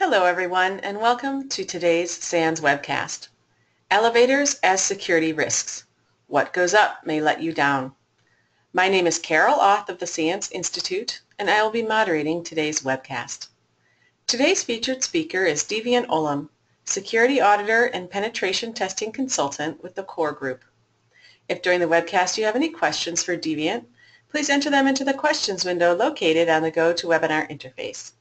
Hello everyone and welcome to today's SANS webcast. Elevators as security risks. What goes up may let you down. My name is Carol Auth of the SANS Institute and I will be moderating today's webcast. Today's featured speaker is Deviant Ollam, Security Auditor and Penetration Testing Consultant with the CORE Group. If during the webcast you have any questions for Deviant, please enter them into the questions window located on the GoToWebinar interface.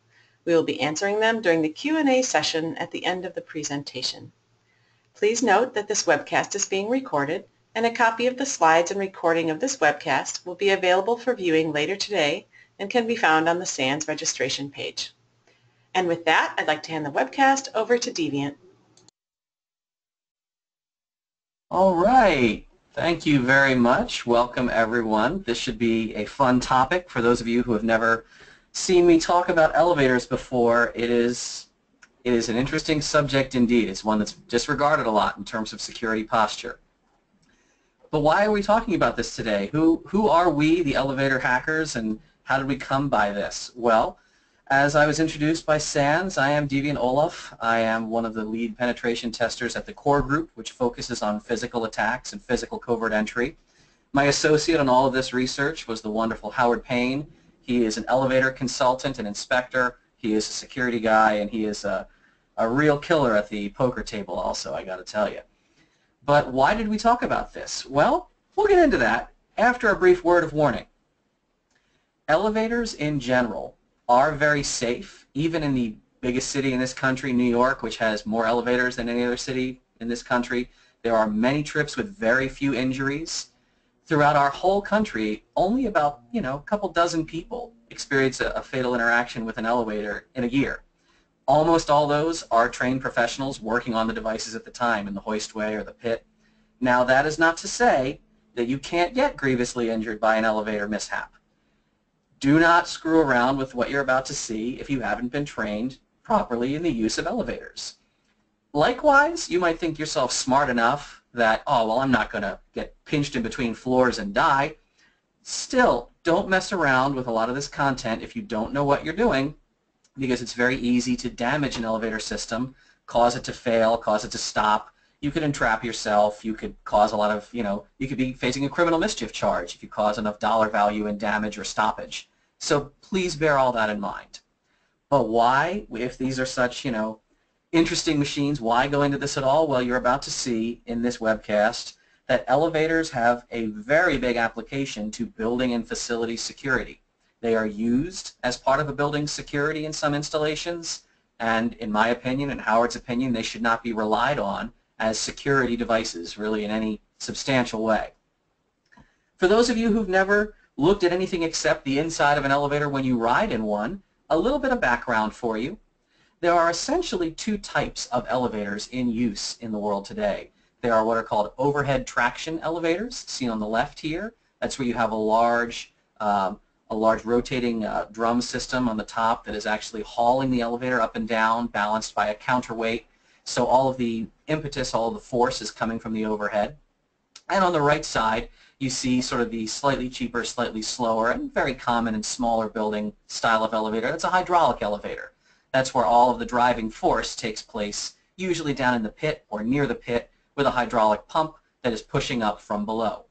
We will be answering them during the Q&A session at the end of the presentation. Please note that this webcast is being recorded and a copy of the slides and recording of this webcast will be available for viewing later today and can be found on the SANS registration page. And with that, I'd like to hand the webcast over to Deviant. All right. Thank you very much. Welcome, everyone. This should be a fun topic for those of you who have never seen me talk about elevators before. It is, it is an interesting subject indeed. It's one that's disregarded a lot in terms of security posture. But why are we talking about this today? Who, who are we, the elevator hackers, and how did we come by this? Well, as I was introduced by SANS, I am Deviant Ollam. I am one of the lead penetration testers at the CORE group, which focuses on physical attacks and physical covert entry. My associate on all of this research was the wonderful Howard Payne, he is an elevator consultant an inspector. He is a security guy, and he is a, a real killer at the poker table also, I got to tell you. But why did we talk about this? Well, we'll get into that after a brief word of warning. Elevators in general are very safe, even in the biggest city in this country, New York, which has more elevators than any other city in this country. There are many trips with very few injuries throughout our whole country, only about, you know, a couple dozen people experience a, a, fatal interaction with an elevator in a year. Almost all those are trained professionals working on the devices at the time in the hoistway or the pit. Now that is not to say that you can't get grievously injured by an elevator mishap. Do not screw around with what you're about to see if you haven't been trained properly in the use of elevators. Likewise, you might think yourself smart enough that, oh, well, I'm not going to get pinched in between floors and die. Still, don't mess around with a lot of this content if you don't know what you're doing because it's very easy to damage an elevator system, cause it to fail, cause it to stop. You could entrap yourself. You could cause a lot of, you know, you could be facing a criminal mischief charge if you cause enough dollar value in damage or stoppage. So please bear all that in mind. But why, if these are such, you know, interesting machines. Why go into this at all? Well, you're about to see in this webcast that elevators have a very big application to building and facility security. They are used as part of a building security in some installations, and in my opinion and Howard's opinion, they should not be relied on as security devices really in any substantial way. For those of you who've never looked at anything except the inside of an elevator when you ride in one, a little bit of background for you. There are essentially two types of elevators in use in the world today. There are what are called overhead traction elevators, seen on the left here. That's where you have a large, um, a large rotating uh, drum system on the top that is actually hauling the elevator up and down, balanced by a counterweight. So all of the impetus, all of the force is coming from the overhead. And on the right side, you see sort of the slightly cheaper, slightly slower, and very common and smaller building style of elevator. That's a hydraulic elevator. That's where all of the driving force takes place, usually down in the pit or near the pit with a hydraulic pump that is pushing up from below.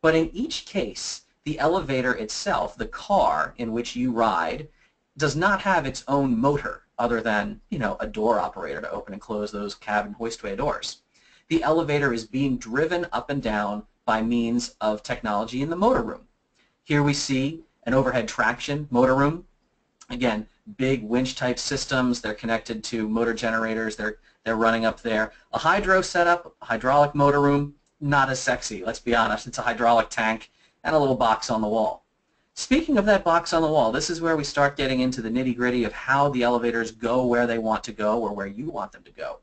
But in each case, the elevator itself, the car in which you ride, does not have its own motor other than, you know, a door operator to open and close those cabin hoistway doors. The elevator is being driven up and down by means of technology in the motor room. Here we see an overhead traction motor room. Again, big winch type systems. They're connected to motor generators. They're, they're running up there. A hydro setup, hydraulic motor room, not as sexy, let's be honest. It's a hydraulic tank and a little box on the wall. Speaking of that box on the wall, this is where we start getting into the nitty-gritty of how the elevators go where they want to go or where you want them to go.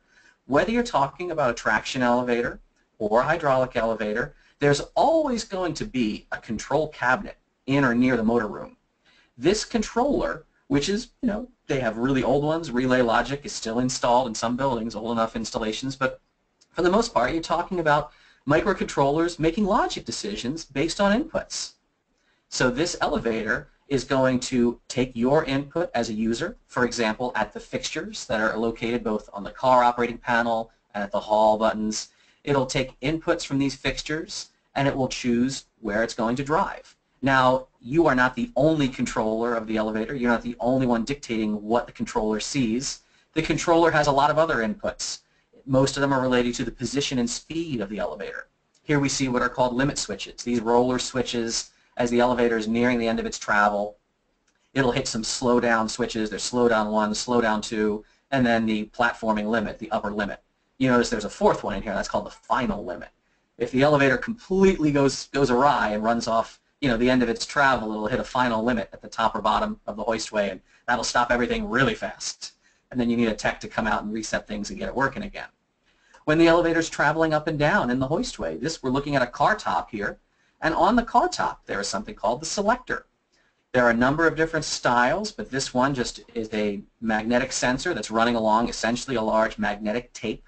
Whether you're talking about a traction elevator or a hydraulic elevator, there's always going to be a control cabinet in or near the motor room. This controller which is, you know, they have really old ones. Relay logic is still installed in some buildings, old enough installations, but for the most part, you're talking about microcontrollers making logic decisions based on inputs. So this elevator is going to take your input as a user, for example, at the fixtures that are located both on the car operating panel and at the hall buttons. It'll take inputs from these fixtures and it will choose where it's going to drive. Now, you are not the only controller of the elevator. You're not the only one dictating what the controller sees. The controller has a lot of other inputs. Most of them are related to the position and speed of the elevator. Here we see what are called limit switches. These roller switches as the elevator is nearing the end of its travel. It'll hit some slow down switches. There's slow down one, slow down two, and then the platforming limit, the upper limit. You notice there's a fourth one in here. That's called the final limit. If the elevator completely goes goes awry and runs off, you know, the end of its travel, it'll hit a final limit at the top or bottom of the hoistway, and that'll stop everything really fast. And then you need a tech to come out and reset things and get it working again. When the elevator's traveling up and down in the hoistway, this we're looking at a car top here, and on the car top there is something called the selector. There are a number of different styles, but this one just is a magnetic sensor that's running along essentially a large magnetic tape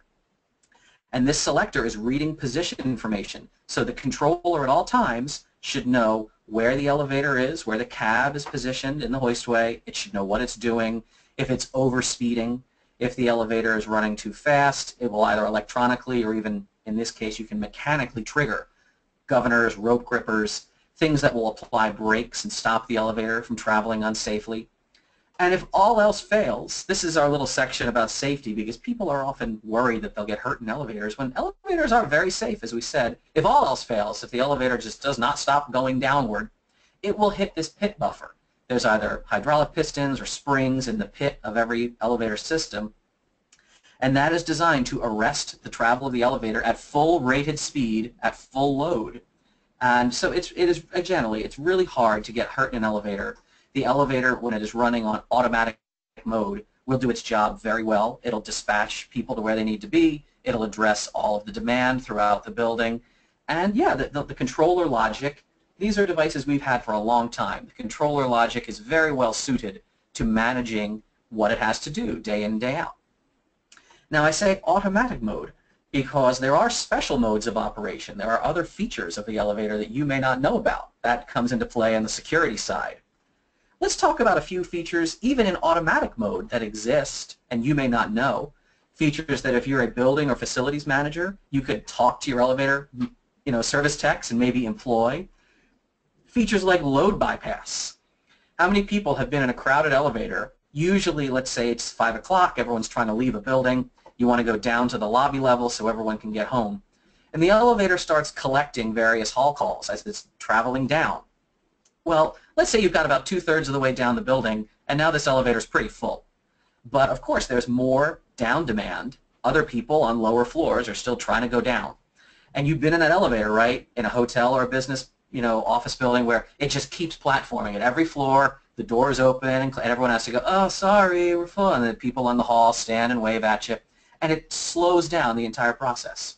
and this selector is reading position information. So the controller at all times should know where the elevator is, where the cab is positioned in the hoistway. It should know what it's doing. If it's overspeeding, if the elevator is running too fast, it will either electronically or even in this case you can mechanically trigger governors, rope grippers, things that will apply brakes and stop the elevator from traveling unsafely. And if all else fails, this is our little section about safety because people are often worried that they'll get hurt in elevators when elevators are very safe, as we said. If all else fails, if the elevator just does not stop going downward, it will hit this pit buffer. There's either hydraulic pistons or springs in the pit of every elevator system, and that is designed to arrest the travel of the elevator at full rated speed at full load. And so it's, it is, generally, it's really hard to get hurt in an elevator the elevator, when it is running on automatic mode, will do its job very well. It'll dispatch people to where they need to be. It'll address all of the demand throughout the building. And yeah, the, the, the controller logic, these are devices we've had for a long time. The controller logic is very well suited to managing what it has to do day in and day out. Now I say automatic mode because there are special modes of operation. There are other features of the elevator that you may not know about. That comes into play on the security side. Let's talk about a few features, even in automatic mode, that exist and you may not know. Features that if you're a building or facilities manager, you could talk to your elevator, you know, service techs and maybe employ. Features like load bypass. How many people have been in a crowded elevator? Usually, let's say it's 5 o'clock, everyone's trying to leave a building. You want to go down to the lobby level so everyone can get home. And the elevator starts collecting various hall calls as it's traveling down. Well, let's say you've got about two-thirds of the way down the building, and now this elevator is pretty full. But of course, there's more down demand. Other people on lower floors are still trying to go down. And you've been in that elevator, right, in a hotel or a business, you know, office building where it just keeps platforming at every floor. The doors open, and everyone has to go, oh, sorry, we're full. And the people on the hall stand and wave at you. And it slows down the entire process.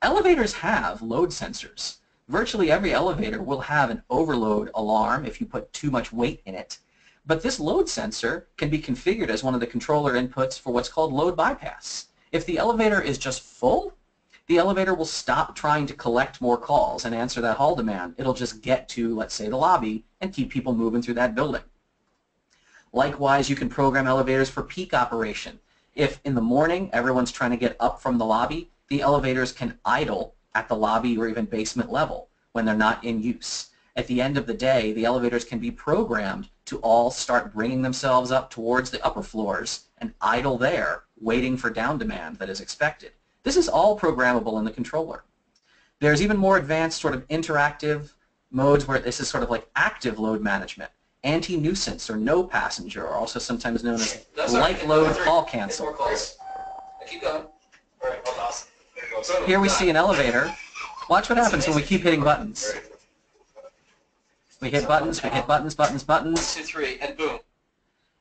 Elevators have load sensors virtually every elevator will have an overload alarm if you put too much weight in it. But this load sensor can be configured as one of the controller inputs for what's called load bypass. If the elevator is just full, the elevator will stop trying to collect more calls and answer that hall demand. It'll just get to, let's say, the lobby and keep people moving through that building. Likewise, you can program elevators for peak operation. If in the morning everyone's trying to get up from the lobby, the elevators can idle at the lobby or even basement level when they're not in use. At the end of the day, the elevators can be programmed to all start bringing themselves up towards the upper floors and idle there, waiting for down demand that is expected. This is all programmable in the controller. There's even more advanced sort of interactive modes where this is sort of like active load management. Anti-nuisance or no passenger are also sometimes known as light load call cancel. Keep going. All right. Here we see an elevator. Watch what happens when we keep hitting buttons. We hit buttons, we hit buttons, buttons, buttons. One, two, three, and boom.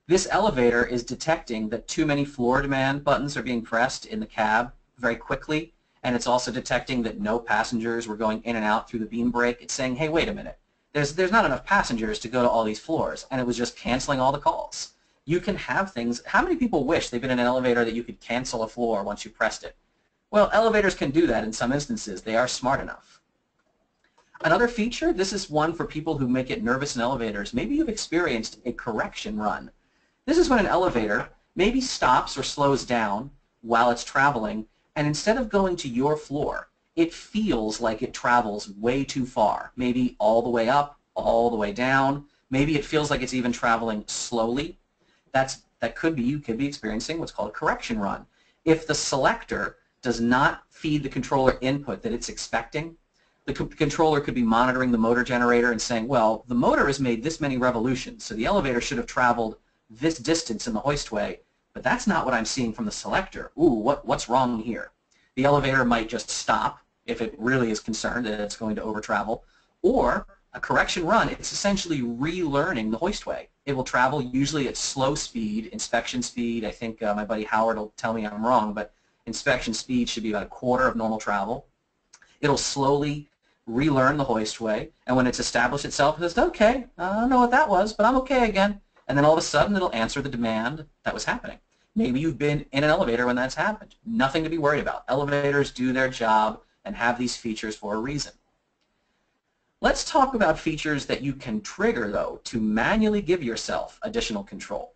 This elevator is detecting that too many floor demand buttons are being pressed in the cab very quickly, and it's also detecting that no passengers were going in and out through the beam break. It's saying, hey, wait a minute. There's, there's not enough passengers to go to all these floors, and it was just canceling all the calls. You can have things. How many people wish they've been in an elevator that you could cancel a floor once you pressed it? Well, elevators can do that in some instances. They are smart enough. Another feature, this is one for people who may get nervous in elevators. Maybe you've experienced a correction run. This is when an elevator maybe stops or slows down while it's traveling, and instead of going to your floor, it feels like it travels way too far, maybe all the way up, all the way down. Maybe it feels like it's even traveling slowly. That's, that could be, you could be experiencing what's called a correction run. If the selector does not feed the controller input that it's expecting, the controller could be monitoring the motor generator and saying, well, the motor has made this many revolutions, so the elevator should have traveled this distance in the hoistway, but that's not what I'm seeing from the selector. Ooh, what, what's wrong here? The elevator might just stop if it really is concerned that it's going to over travel, or a correction run, it's essentially relearning the hoistway. It will travel usually at slow speed, inspection speed. I think uh, my buddy Howard will tell me I'm wrong, but inspection speed should be about a quarter of normal travel. It'll slowly relearn the hoistway, and when it's established itself, it says, okay, I don't know what that was, but I'm okay again. And then all of a sudden, it'll answer the demand that was happening. Maybe you've been in an elevator when that's happened. Nothing to be worried about. Elevators do their job and have these features for a reason. Let's talk about features that you can trigger, though, to manually give yourself additional control.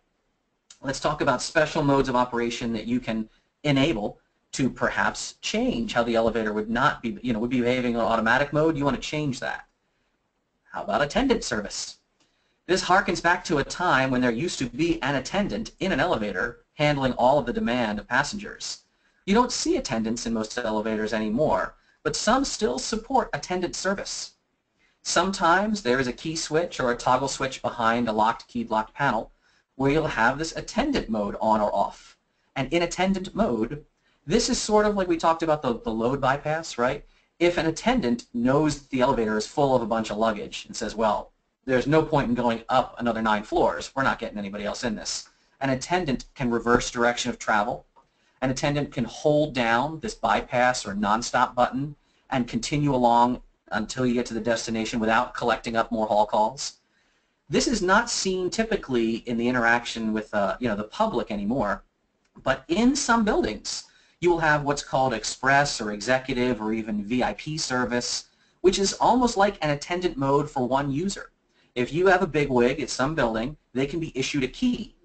Let's talk about special modes of operation that you can enable to perhaps change how the elevator would not be, you know, would be behaving in automatic mode. You want to change that. How about attendant service? This harkens back to a time when there used to be an attendant in an elevator handling all of the demand of passengers. You don't see attendants in most elevators anymore, but some still support attendant service. Sometimes there is a key switch or a toggle switch behind a locked keyed locked panel where you'll have this attendant mode on or off. And in attendant mode, this is sort of like we talked about the, the load bypass, right? If an attendant knows the elevator is full of a bunch of luggage and says, well, there's no point in going up another nine floors. We're not getting anybody else in this. An attendant can reverse direction of travel. An attendant can hold down this bypass or non-stop button and continue along until you get to the destination without collecting up more hall calls. This is not seen typically in the interaction with uh, you know, the public anymore, but in some buildings, you will have what's called express or executive or even VIP service, which is almost like an attendant mode for one user. If you have a big wig at some building, they can be issued a key.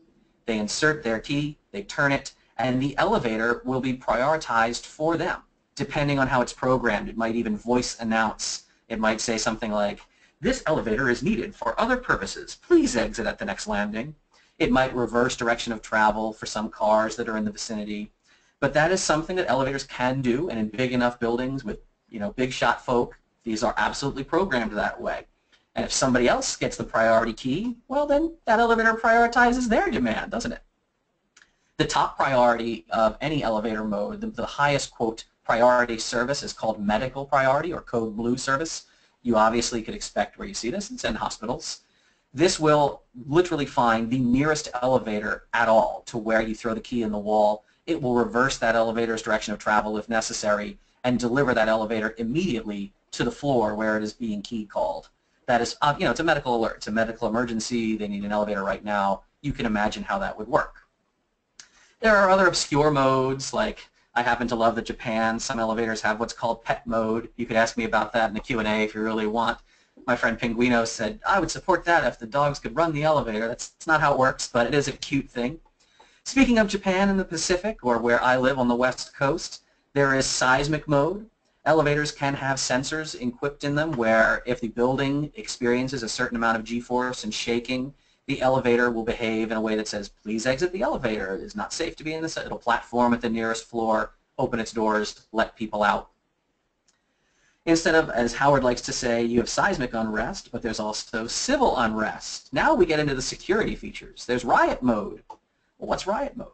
They insert their key, they turn it, and the elevator will be prioritized for them, depending on how it's programmed. It might even voice announce. It might say something like, this elevator is needed for other purposes. Please exit at the next landing. It might reverse direction of travel for some cars that are in the vicinity. But that is something that elevators can do, and in big enough buildings with you know big shot folk, these are absolutely programmed that way. And if somebody else gets the priority key, well then that elevator prioritizes their demand, doesn't it? The top priority of any elevator mode, the, the highest quote priority service is called medical priority or code blue service. You obviously could expect where you see this, it's in hospitals. This will literally find the nearest elevator at all to where you throw the key in the wall it will reverse that elevator's direction of travel if necessary and deliver that elevator immediately to the floor where it is being key called. That is, uh, you know, it's a medical alert. It's a medical emergency. They need an elevator right now. You can imagine how that would work. There are other obscure modes, like I happen to love that Japan, some elevators have what's called pet mode. You could ask me about that in the Q&A if you really want. My friend Pinguino said, I would support that if the dogs could run the elevator. That's, that's not how it works, but it is a cute thing. Speaking of Japan and the Pacific, or where I live on the west coast, there is seismic mode. Elevators can have sensors equipped in them where if the building experiences a certain amount of g-force and shaking, the elevator will behave in a way that says, please exit the elevator. It is not safe to be in this. It'll platform at the nearest floor, open its doors, let people out. Instead of, as Howard likes to say, you have seismic unrest, but there's also civil unrest. Now we get into the security features. There's riot mode. Well, what's riot mode?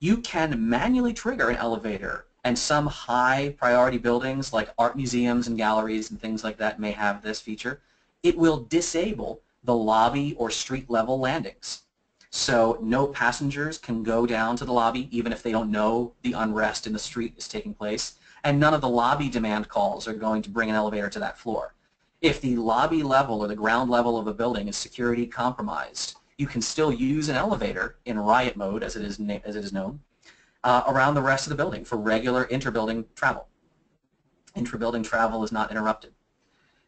You can manually trigger an elevator and some high priority buildings like art museums and galleries and things like that may have this feature. It will disable the lobby or street level landings. So no passengers can go down to the lobby even if they don't know the unrest in the street is taking place. And none of the lobby demand calls are going to bring an elevator to that floor. If the lobby level or the ground level of a building is security compromised, you can still use an elevator in riot mode, as it is, as it is known, uh, around the rest of the building for regular interbuilding travel. Intra-building travel is not interrupted.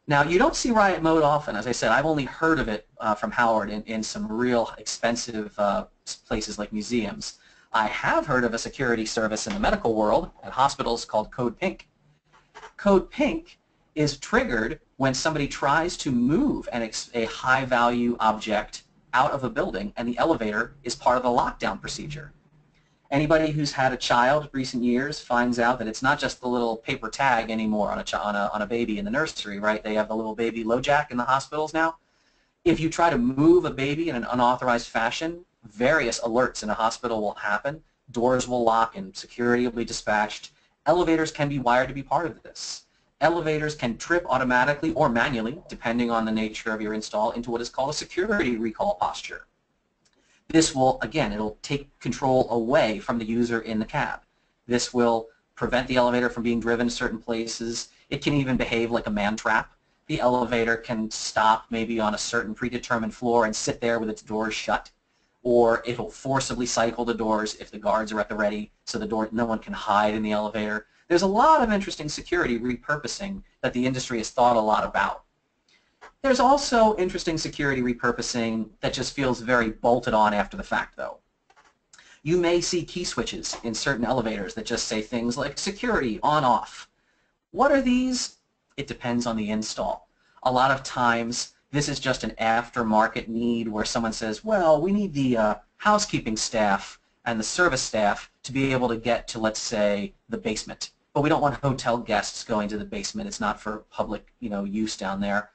Now, you don't see riot mode often. As I said, I've only heard of it uh, from Howard in, in some real expensive uh, places like museums. I have heard of a security service in the medical world at hospitals called Code Pink. Code Pink is triggered when somebody tries to move an a high-value object out of a building and the elevator is part of the lockdown procedure. Anybody who's had a child recent years finds out that it's not just the little paper tag anymore on a, on a, on a baby in the nursery, right? They have the little baby LoJack in the hospitals now. If you try to move a baby in an unauthorized fashion, various alerts in a hospital will happen. Doors will lock and security will be dispatched. Elevators can be wired to be part of this. Elevators can trip automatically or manually, depending on the nature of your install, into what is called a security recall posture. This will, again, it'll take control away from the user in the cab. This will prevent the elevator from being driven to certain places. It can even behave like a man trap. The elevator can stop maybe on a certain predetermined floor and sit there with its doors shut. Or it'll forcibly cycle the doors if the guards are at the ready so the door, no one can hide in the elevator. There's a lot of interesting security repurposing that the industry has thought a lot about. There's also interesting security repurposing that just feels very bolted on after the fact, though. You may see key switches in certain elevators that just say things like security on off. What are these? It depends on the install. A lot of times this is just an aftermarket need where someone says, well, we need the uh, housekeeping staff and the service staff to be able to get to, let's say, the basement. But we don't want hotel guests going to the basement. It's not for public you know, use down there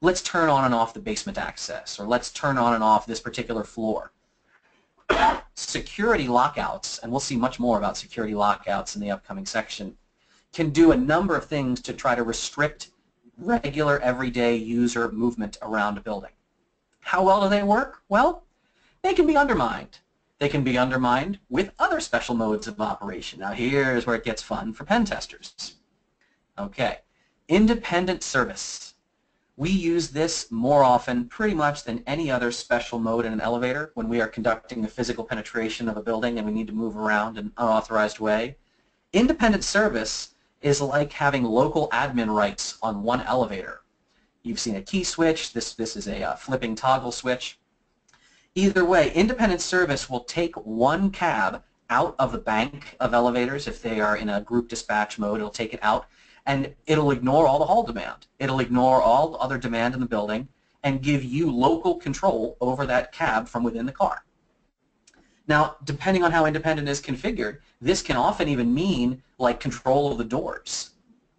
let's turn on and off the basement access, or let's turn on and off this particular floor. security lockouts, and we'll see much more about security lockouts in the upcoming section, can do a number of things to try to restrict regular everyday user movement around a building. How well do they work? Well, they can be undermined. They can be undermined with other special modes of operation. Now here's where it gets fun for pen testers. Okay, independent service. We use this more often pretty much than any other special mode in an elevator when we are conducting the physical penetration of a building and we need to move around in an unauthorized way. Independent service is like having local admin rights on one elevator. You've seen a key switch. This, this is a uh, flipping toggle switch. Either way, independent service will take one cab out of the bank of elevators if they are in a group dispatch mode. It'll take it out and it'll ignore all the hall demand. It'll ignore all the other demand in the building and give you local control over that cab from within the car. Now, depending on how independent is configured, this can often even mean like control of the doors.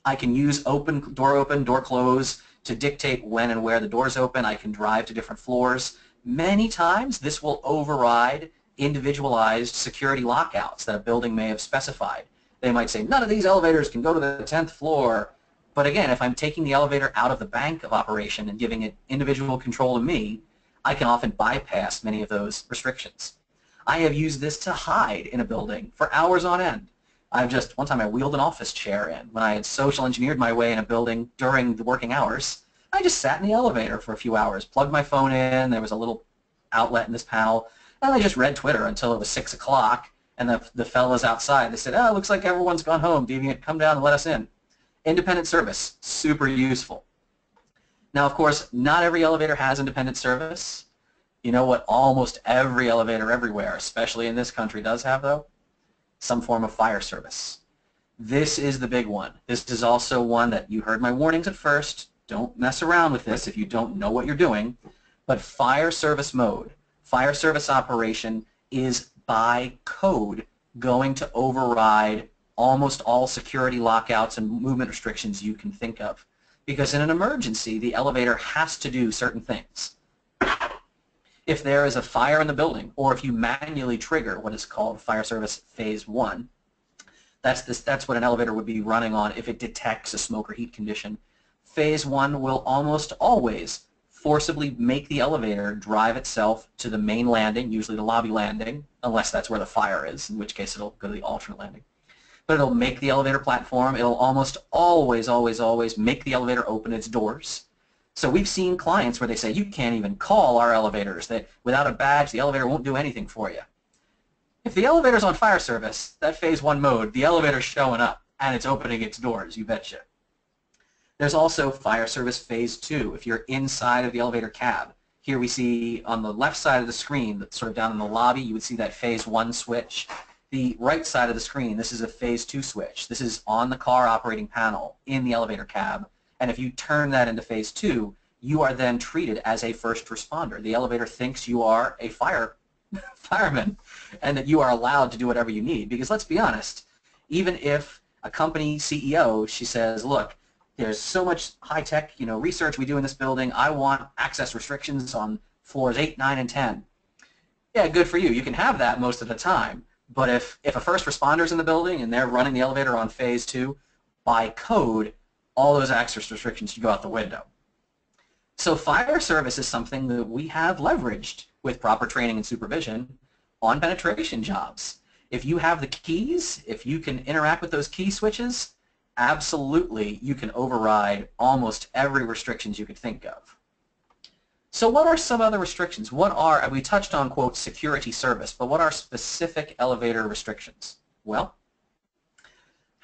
I can use open door open, door close to dictate when and where the doors open. I can drive to different floors. Many times this will override individualized security lockouts that a building may have specified. They might say, none of these elevators can go to the 10th floor. But again, if I'm taking the elevator out of the bank of operation and giving it individual control to me, I can often bypass many of those restrictions. I have used this to hide in a building for hours on end. I've just, one time I wheeled an office chair in. When I had social engineered my way in a building during the working hours, I just sat in the elevator for a few hours, plugged my phone in, there was a little outlet in this panel, and I just read Twitter until it was 6 o'clock, and the, the fellas outside, they said, oh, looks like everyone's gone home. Deviant, come down and let us in. Independent service, super useful. Now, of course, not every elevator has independent service. You know what almost every elevator everywhere, especially in this country, does have, though? Some form of fire service. This is the big one. This is also one that you heard my warnings at first. Don't mess around with this if you don't know what you're doing. But fire service mode, fire service operation, is by code going to override almost all security lockouts and movement restrictions you can think of. Because in an emergency, the elevator has to do certain things. If there is a fire in the building, or if you manually trigger what is called fire service phase one, that's, this, that's what an elevator would be running on if it detects a smoke or heat condition. Phase one will almost always forcibly make the elevator drive itself to the main landing, usually the lobby landing, unless that's where the fire is, in which case it'll go to the alternate landing. But it'll make the elevator platform. It'll almost always, always, always make the elevator open its doors. So we've seen clients where they say, you can't even call our elevators. That without a badge, the elevator won't do anything for you. If the elevator's on fire service, that phase one mode, the elevator's showing up and it's opening its doors, you betcha. There's also fire service phase two. If you're inside of the elevator cab, here we see on the left side of the screen, sort of down in the lobby, you would see that phase one switch. The right side of the screen, this is a phase two switch. This is on the car operating panel in the elevator cab. And if you turn that into phase two, you are then treated as a first responder. The elevator thinks you are a fire fireman and that you are allowed to do whatever you need. Because let's be honest, even if a company CEO, she says, look, there's so much high-tech you know, research we do in this building. I want access restrictions on floors 8, 9, and 10. Yeah, good for you. You can have that most of the time. But if, if a first responder's in the building and they're running the elevator on phase two, by code, all those access restrictions should go out the window. So fire service is something that we have leveraged with proper training and supervision on penetration jobs. If you have the keys, if you can interact with those key switches, absolutely you can override almost every restrictions you could think of. So what are some other restrictions? What are, we touched on, quote, security service, but what are specific elevator restrictions? Well,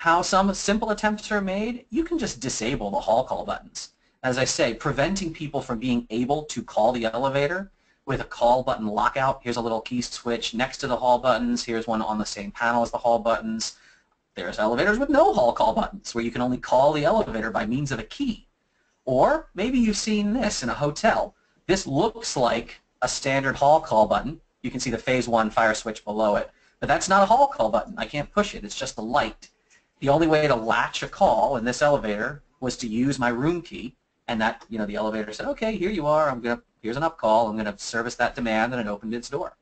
how some simple attempts are made, you can just disable the hall call buttons. As I say, preventing people from being able to call the elevator with a call button lockout. Here's a little key switch next to the hall buttons. Here's one on the same panel as the hall buttons. There's elevators with no hall call buttons where you can only call the elevator by means of a key. Or maybe you've seen this in a hotel. This looks like a standard hall call button. You can see the phase one fire switch below it. But that's not a hall call button. I can't push it. It's just a light. The only way to latch a call in this elevator was to use my room key. And that, you know, the elevator said, okay, here you are. I'm going to, here's an up call. I'm going to service that demand. And it opened its door.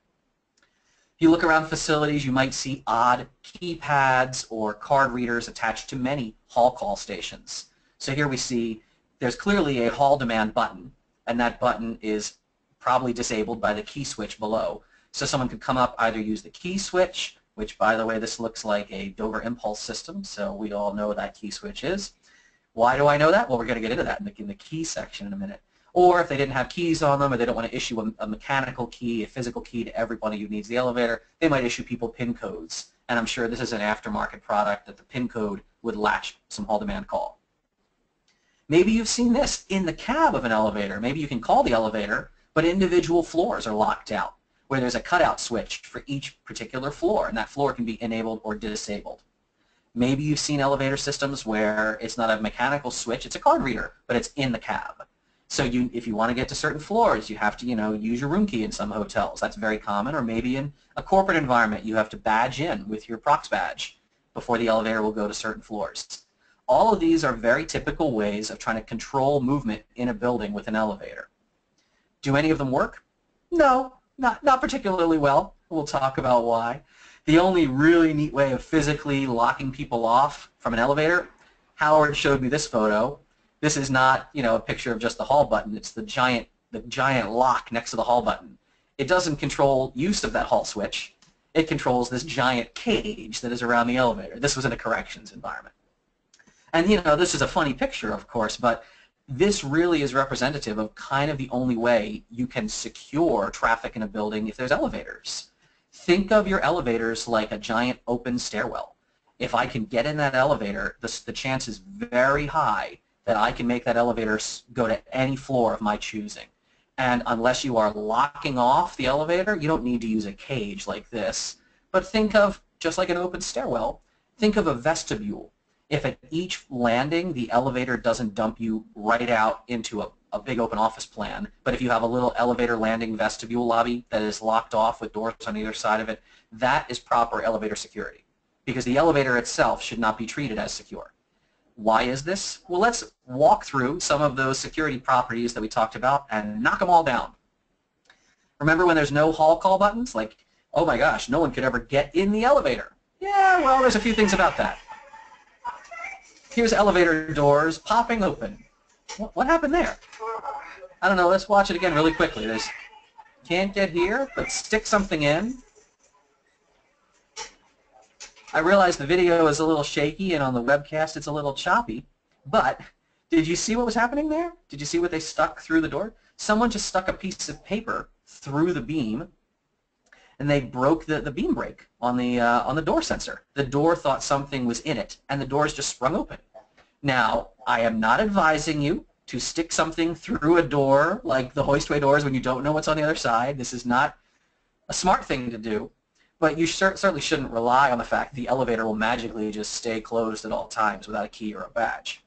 If you look around facilities, you might see odd keypads or card readers attached to many hall call stations. So here we see there's clearly a hall demand button and that button is probably disabled by the key switch below. So someone could come up, either use the key switch, which by the way this looks like a Dover impulse system, so we all know what that key switch is. Why do I know that? Well, we're going to get into that in the, key section in a minute. Or if they didn't have keys on them or they don't want to issue a, a mechanical key, a physical key to everybody who needs the elevator, they might issue people PIN codes. And I'm sure this is an aftermarket product that the PIN code would latch some hall demand call. Maybe you've seen this in the cab of an elevator. Maybe you can call the elevator, but individual floors are locked out, where there's a cutout switch for each particular floor, and that floor can be enabled or disabled. Maybe you've seen elevator systems where it's not a mechanical switch, it's a card reader, but it's in the cab. So you, if you want to get to certain floors, you have to, you know, use your room key in some hotels. That's very common. Or maybe in a corporate environment, you have to badge in with your Prox badge before the elevator will go to certain floors. All of these are very typical ways of trying to control movement in a building with an elevator. Do any of them work? No, not, not particularly well. We'll talk about why. The only really neat way of physically locking people off from an elevator, Howard showed me this photo. This is not, you know, a picture of just the hall button. It's the giant, the giant lock next to the hall button. It doesn't control use of that hall switch. It controls this giant cage that is around the elevator. This was in a corrections environment. And you know, this is a funny picture, of course, but this really is representative of kind of the only way you can secure traffic in a building if there's elevators. Think of your elevators like a giant open stairwell. If I can get in that elevator, the, the chance is very high that I can make that elevator go to any floor of my choosing. And unless you are locking off the elevator, you don't need to use a cage like this. But think of, just like an open stairwell, think of a vestibule if at each landing the elevator doesn't dump you right out into a, a big open office plan, but if you have a little elevator landing vestibule lobby that is locked off with doors on either side of it, that is proper elevator security because the elevator itself should not be treated as secure. Why is this? Well, let's walk through some of those security properties that we talked about and knock them all down. Remember when there's no hall call buttons? Like, oh my gosh, no one could ever get in the elevator. Yeah, well, there's a few things about that. Here's elevator doors popping open. What, what happened there? I don't know. Let's watch it again really quickly. There's can't get here, but stick something in. I realize the video is a little shaky and on the webcast it's a little choppy, but did you see what was happening there? Did you see what they stuck through the door? Someone just stuck a piece of paper through the beam and they broke the, the beam break on the, uh, on the door sensor. The door thought something was in it, and the doors just sprung open. Now, I am not advising you to stick something through a door like the hoistway doors when you don't know what's on the other side. This is not a smart thing to do, but you certainly shouldn't rely on the fact the elevator will magically just stay closed at all times without a key or a badge.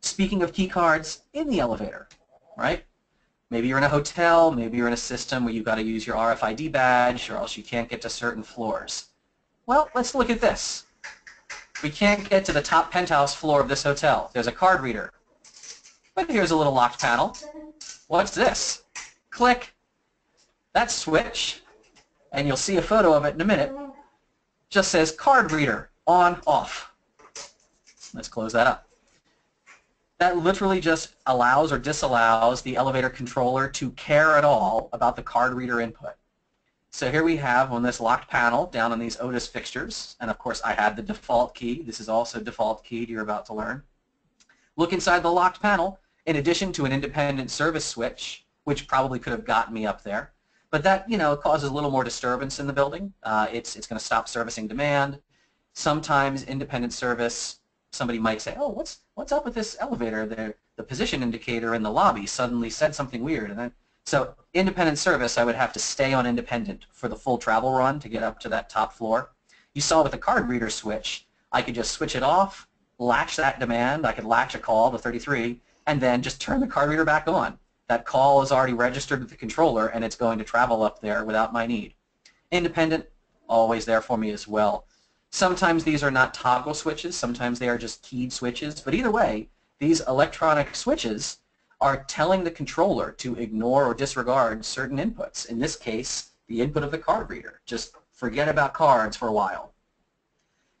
Speaking of key cards in the elevator, right? Maybe you're in a hotel, maybe you're in a system where you've got to use your RFID badge or else you can't get to certain floors. Well, let's look at this. We can't get to the top penthouse floor of this hotel. There's a card reader. But here's a little locked panel. What's this? Click. That switch, and you'll see a photo of it in a minute, just says card reader on, off. Let's close that up. That literally just allows or disallows the elevator controller to care at all about the card reader input. So here we have on this locked panel down on these Otis fixtures, and of course I had the default key. This is also default key you're about to learn. Look inside the locked panel, in addition to an independent service switch, which probably could have gotten me up there. But that, you know, causes a little more disturbance in the building. Uh, it's it's going to stop servicing demand. Sometimes independent service, somebody might say, oh, what's what's up with this elevator? The, the position indicator in the lobby suddenly said something weird. And then, so independent service, I would have to stay on independent for the full travel run to get up to that top floor. You saw with the card reader switch, I could just switch it off, latch that demand. I could latch a call to 33, and then just turn the card reader back on. That call is already registered with the controller and it's going to travel up there without my need. Independent, always there for me as well. Sometimes these are not toggle switches, sometimes they are just keyed switches, but either way, these electronic switches are telling the controller to ignore or disregard certain inputs. In this case, the input of the card reader. Just forget about cards for a while.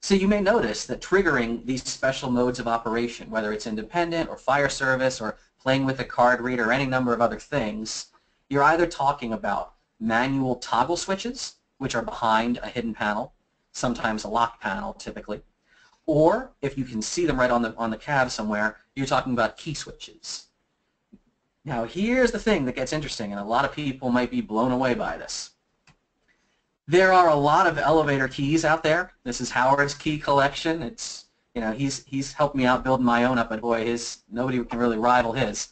So you may notice that triggering these special modes of operation, whether it's independent or fire service or playing with a card reader or any number of other things, you're either talking about manual toggle switches, which are behind a hidden panel, sometimes a lock panel typically, or if you can see them right on the, on the cab somewhere, you're talking about key switches. Now here's the thing that gets interesting, and a lot of people might be blown away by this. There are a lot of elevator keys out there. This is Howard's key collection. It's you know he's he's helped me out building my own up, but boy, his nobody can really rival his.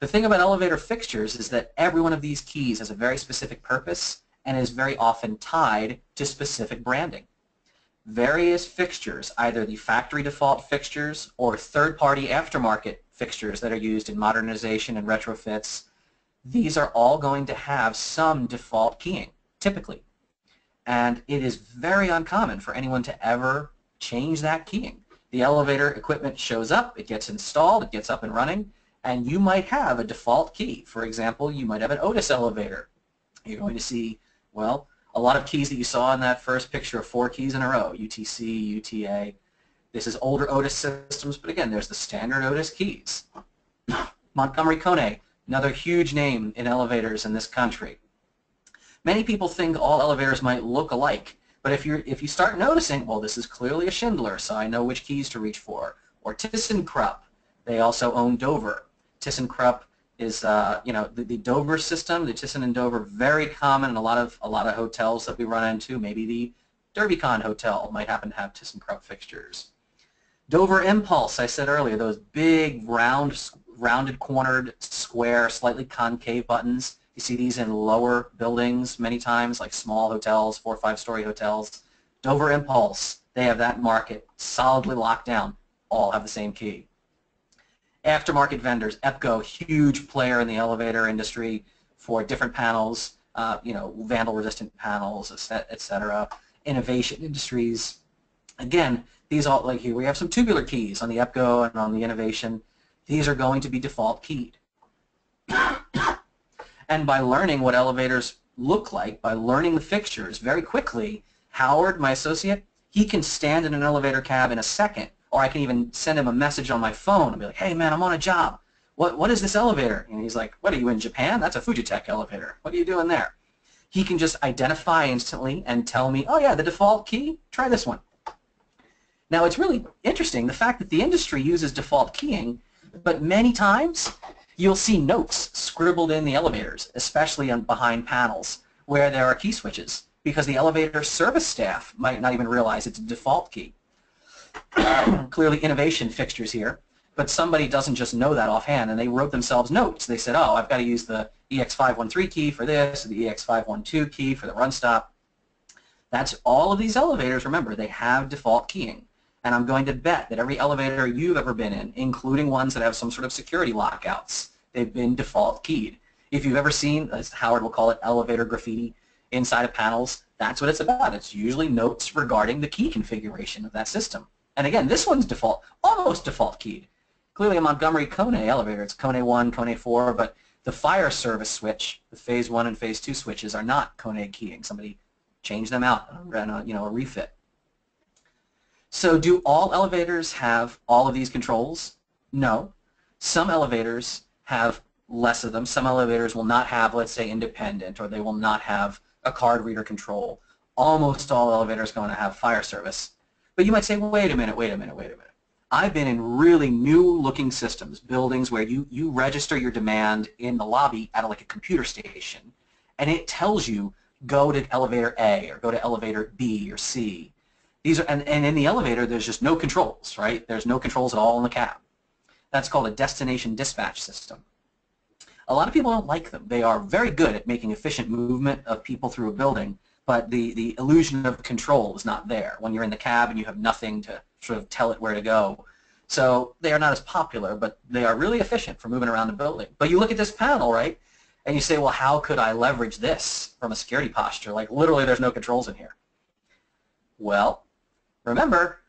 The thing about elevator fixtures is that every one of these keys has a very specific purpose and is very often tied to specific branding. Various fixtures, either the factory default fixtures or third-party aftermarket fixtures that are used in modernization and retrofits, these are all going to have some default keying, typically. And it is very uncommon for anyone to ever change that keying. The elevator equipment shows up, it gets installed, it gets up and running, and you might have a default key. For example, you might have an Otis elevator. You're going to see, well, a lot of keys that you saw in that first picture of four keys in a row, UTC, UTA. This is older Otis systems, but again, there's the standard Otis keys. Montgomery Kone, another huge name in elevators in this country. Many people think all elevators might look alike, but if you if you start noticing, well, this is clearly a Schindler, so I know which keys to reach for. Or ThyssenKrupp, they also own Dover. ThyssenKrupp is uh, you know the, the, Dover system, the Thyssen and Dover, very common in a lot of a lot of hotels that we run into. Maybe the DerbyCon Hotel might happen to have ThyssenKrupp fixtures. Dover Impulse, I said earlier, those big round, rounded cornered, square, slightly concave buttons. You see these in lower buildings many times, like small hotels, four or five story hotels. Dover Impulse, they have that market solidly locked down. All have the same key. Aftermarket vendors, EPCO, huge player in the elevator industry for different panels, uh, you know, vandal-resistant panels, etc. Innovation Industries, again, these all like here we have some tubular keys on the EPCO and on the Innovation. These are going to be default keyed. And by learning what elevators look like, by learning the fixtures very quickly, Howard, my associate, he can stand in an elevator cab in a second, or I can even send him a message on my phone and be like, hey man, I'm on a job. What, what is this elevator? And he's like, what are you in Japan? That's a Fujitec elevator. What are you doing there? He can just identify instantly and tell me, oh yeah, the default key, try this one. Now it's really interesting, the fact that the industry uses default keying, but many times You'll see notes scribbled in the elevators, especially on behind panels, where there are key switches, because the elevator service staff might not even realize it's a default key. clearly innovation fixtures here, but somebody doesn't just know that offhand, and they wrote themselves notes. They said, oh, I've got to use the EX513 key for this, the EX512 key for the run stop. That's all of these elevators, remember, they have default keying. And I'm going to bet that every elevator you've ever been in, including ones that have some sort of security lockouts, they've been default keyed. If you've ever seen, as Howard will call it, elevator graffiti inside of panels, that's what it's about. It's usually notes regarding the key configuration of that system. And again, this one's default, almost default keyed. Clearly a Montgomery Kone elevator, it's Kone 1, Kone 4, but the fire service switch, the phase 1 and phase 2 switches are not Kone keying. Somebody changed them out, ran a, you know, a refit. So do all elevators have all of these controls? No. Some elevators have less of them. Some elevators will not have, let's say, independent, or they will not have a card reader control. Almost all elevators are going to have fire service. But you might say, wait a minute, wait a minute, wait a minute. I've been in really new looking systems, buildings where you, you register your demand in the lobby at a, like a computer station, and it tells you go to elevator A or go to elevator B or C. These are, and, and in the elevator, there's just no controls, right? There's no controls at all in the cab. That's called a destination dispatch system. A lot of people don't like them. They are very good at making efficient movement of people through a building, but the, the illusion of control is not there when you're in the cab and you have nothing to sort of tell it where to go. So they are not as popular, but they are really efficient for moving around the building. But you look at this panel, right, and you say, well, how could I leverage this from a security posture? Like literally there's no controls in here. Well, remember,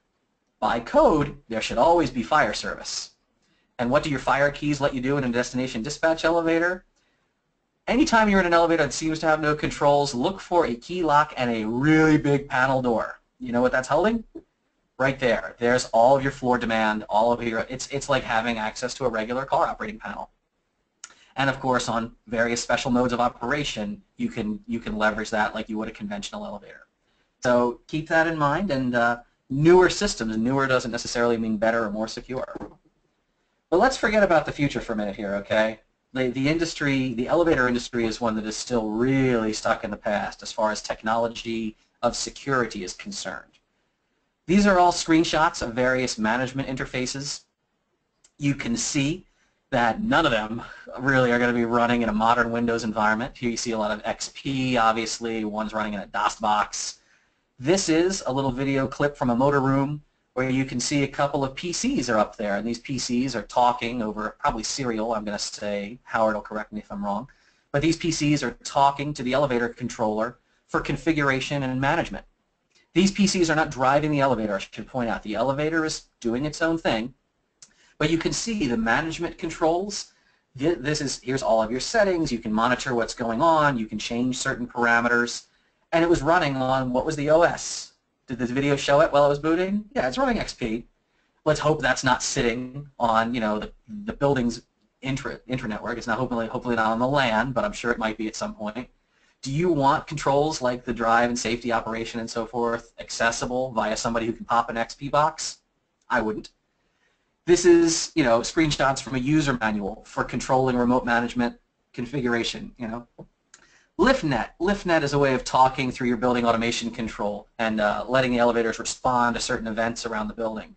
by code, there should always be fire service. And what do your fire keys let you do in a destination dispatch elevator? Anytime you're in an elevator that seems to have no controls, look for a key lock and a really big panel door. You know what that's holding? Right there. There's all of your floor demand, all of your, it's, it's like having access to a regular car operating panel. And of course, on various special modes of operation, you can, you can leverage that like you would a conventional elevator. So keep that in mind, and uh, newer systems, newer doesn't necessarily mean better or more secure. But let's forget about the future for a minute here, okay? The, the industry, the elevator industry is one that is still really stuck in the past as far as technology of security is concerned. These are all screenshots of various management interfaces. You can see that none of them really are going to be running in a modern Windows environment. Here you see a lot of XP, obviously. One's running in a DOS-Box. This is a little video clip from a motor room where you can see a couple of PCs are up there, and these PCs are talking over probably serial, I'm going to say. Howard will correct me if I'm wrong. But these PCs are talking to the elevator controller for configuration and management. These PCs are not driving the elevator, I should point out. The elevator is doing its own thing. But you can see the management controls. This is, here's all of your settings. You can monitor what's going on. You can change certain parameters. And it was running on, what was the OS? Did this video show it while it was booting? Yeah, it's running XP. Let's hope that's not sitting on, you know, the, the building's intra, intranetwork. It's not hopefully, hopefully not on the LAN, but I'm sure it might be at some point. Do you want controls like the drive and safety operation and so forth accessible via somebody who can pop an XP box? I wouldn't. This is, you know, screenshots from a user manual for controlling remote management configuration, you know. LiftNet. LiftNet is a way of talking through your building automation control and uh, letting the elevators respond to certain events around the building.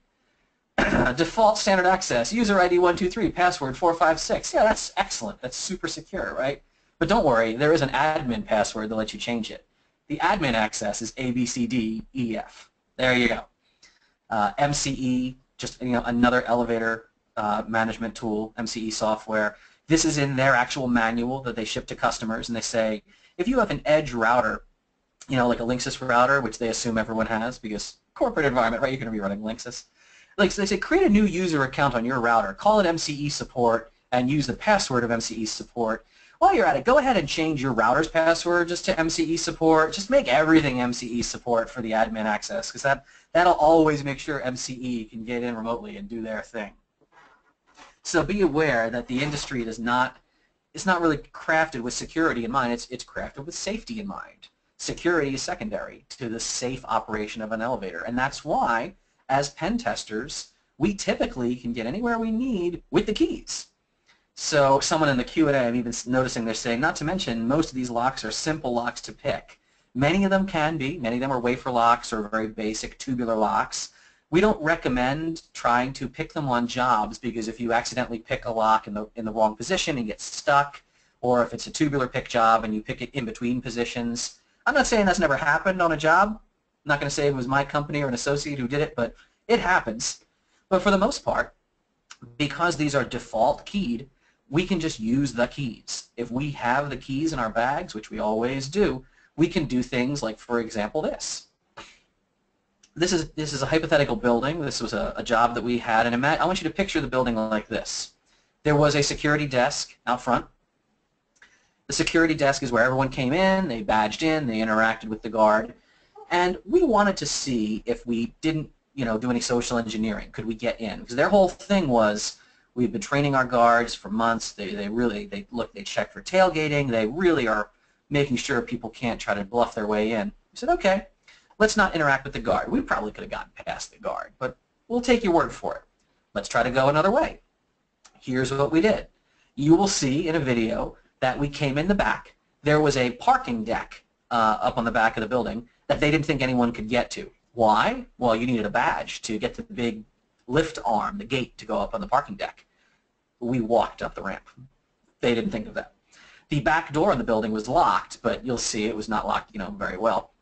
Default standard access, user ID 123, password 456. Yeah, that's excellent. That's super secure, right? But don't worry, there is an admin password that lets you change it. The admin access is ABCDEF. There you go. Uh, MCE, just you know, another elevator uh, management tool, MCE software. This is in their actual manual that they ship to customers, and they say, if you have an edge router, you know, like a Linksys router, which they assume everyone has because corporate environment, right, you're going to be running Linksys. Like so they say, create a new user account on your router, call it MCE support, and use the password of MCE support. While you're at it, go ahead and change your router's password just to MCE support. Just make everything MCE support for the admin access because that, that'll always make sure MCE can get in remotely and do their thing. So be aware that the industry does not, it's not really crafted with security in mind, it's, it's crafted with safety in mind. Security is secondary to the safe operation of an elevator, and that's why, as pen testers, we typically can get anywhere we need with the keys. So someone in the Q&A, I'm even noticing they're saying, not to mention, most of these locks are simple locks to pick. Many of them can be. Many of them are wafer locks or very basic tubular locks. We don't recommend trying to pick them on jobs because if you accidentally pick a lock in the, in the wrong position and get stuck, or if it's a tubular pick job and you pick it in between positions. I'm not saying that's never happened on a job. I'm not going to say it was my company or an associate who did it, but it happens. But for the most part, because these are default keyed, we can just use the keys. If we have the keys in our bags, which we always do, we can do things like, for example, this. This is, this is a hypothetical building. This was a, a job that we had. And I want you to picture the building like this. There was a security desk out front the security desk is where everyone came in, they badged in, they interacted with the guard, and we wanted to see if we didn't, you know, do any social engineering. Could we get in? Because their whole thing was we've been training our guards for months. They, they really, they look, they check for tailgating. They really are making sure people can't try to bluff their way in. We said, okay, let's not interact with the guard. We probably could have gotten past the guard, but we'll take your word for it. Let's try to go another way. Here's what we did. You will see in a video that we came in the back. There was a parking deck uh, up on the back of the building that they didn't think anyone could get to. Why? Well, you needed a badge to get to the big lift arm, the gate to go up on the parking deck. We walked up the ramp. They didn't think of that. The back door in the building was locked, but you'll see it was not locked, you know, very well.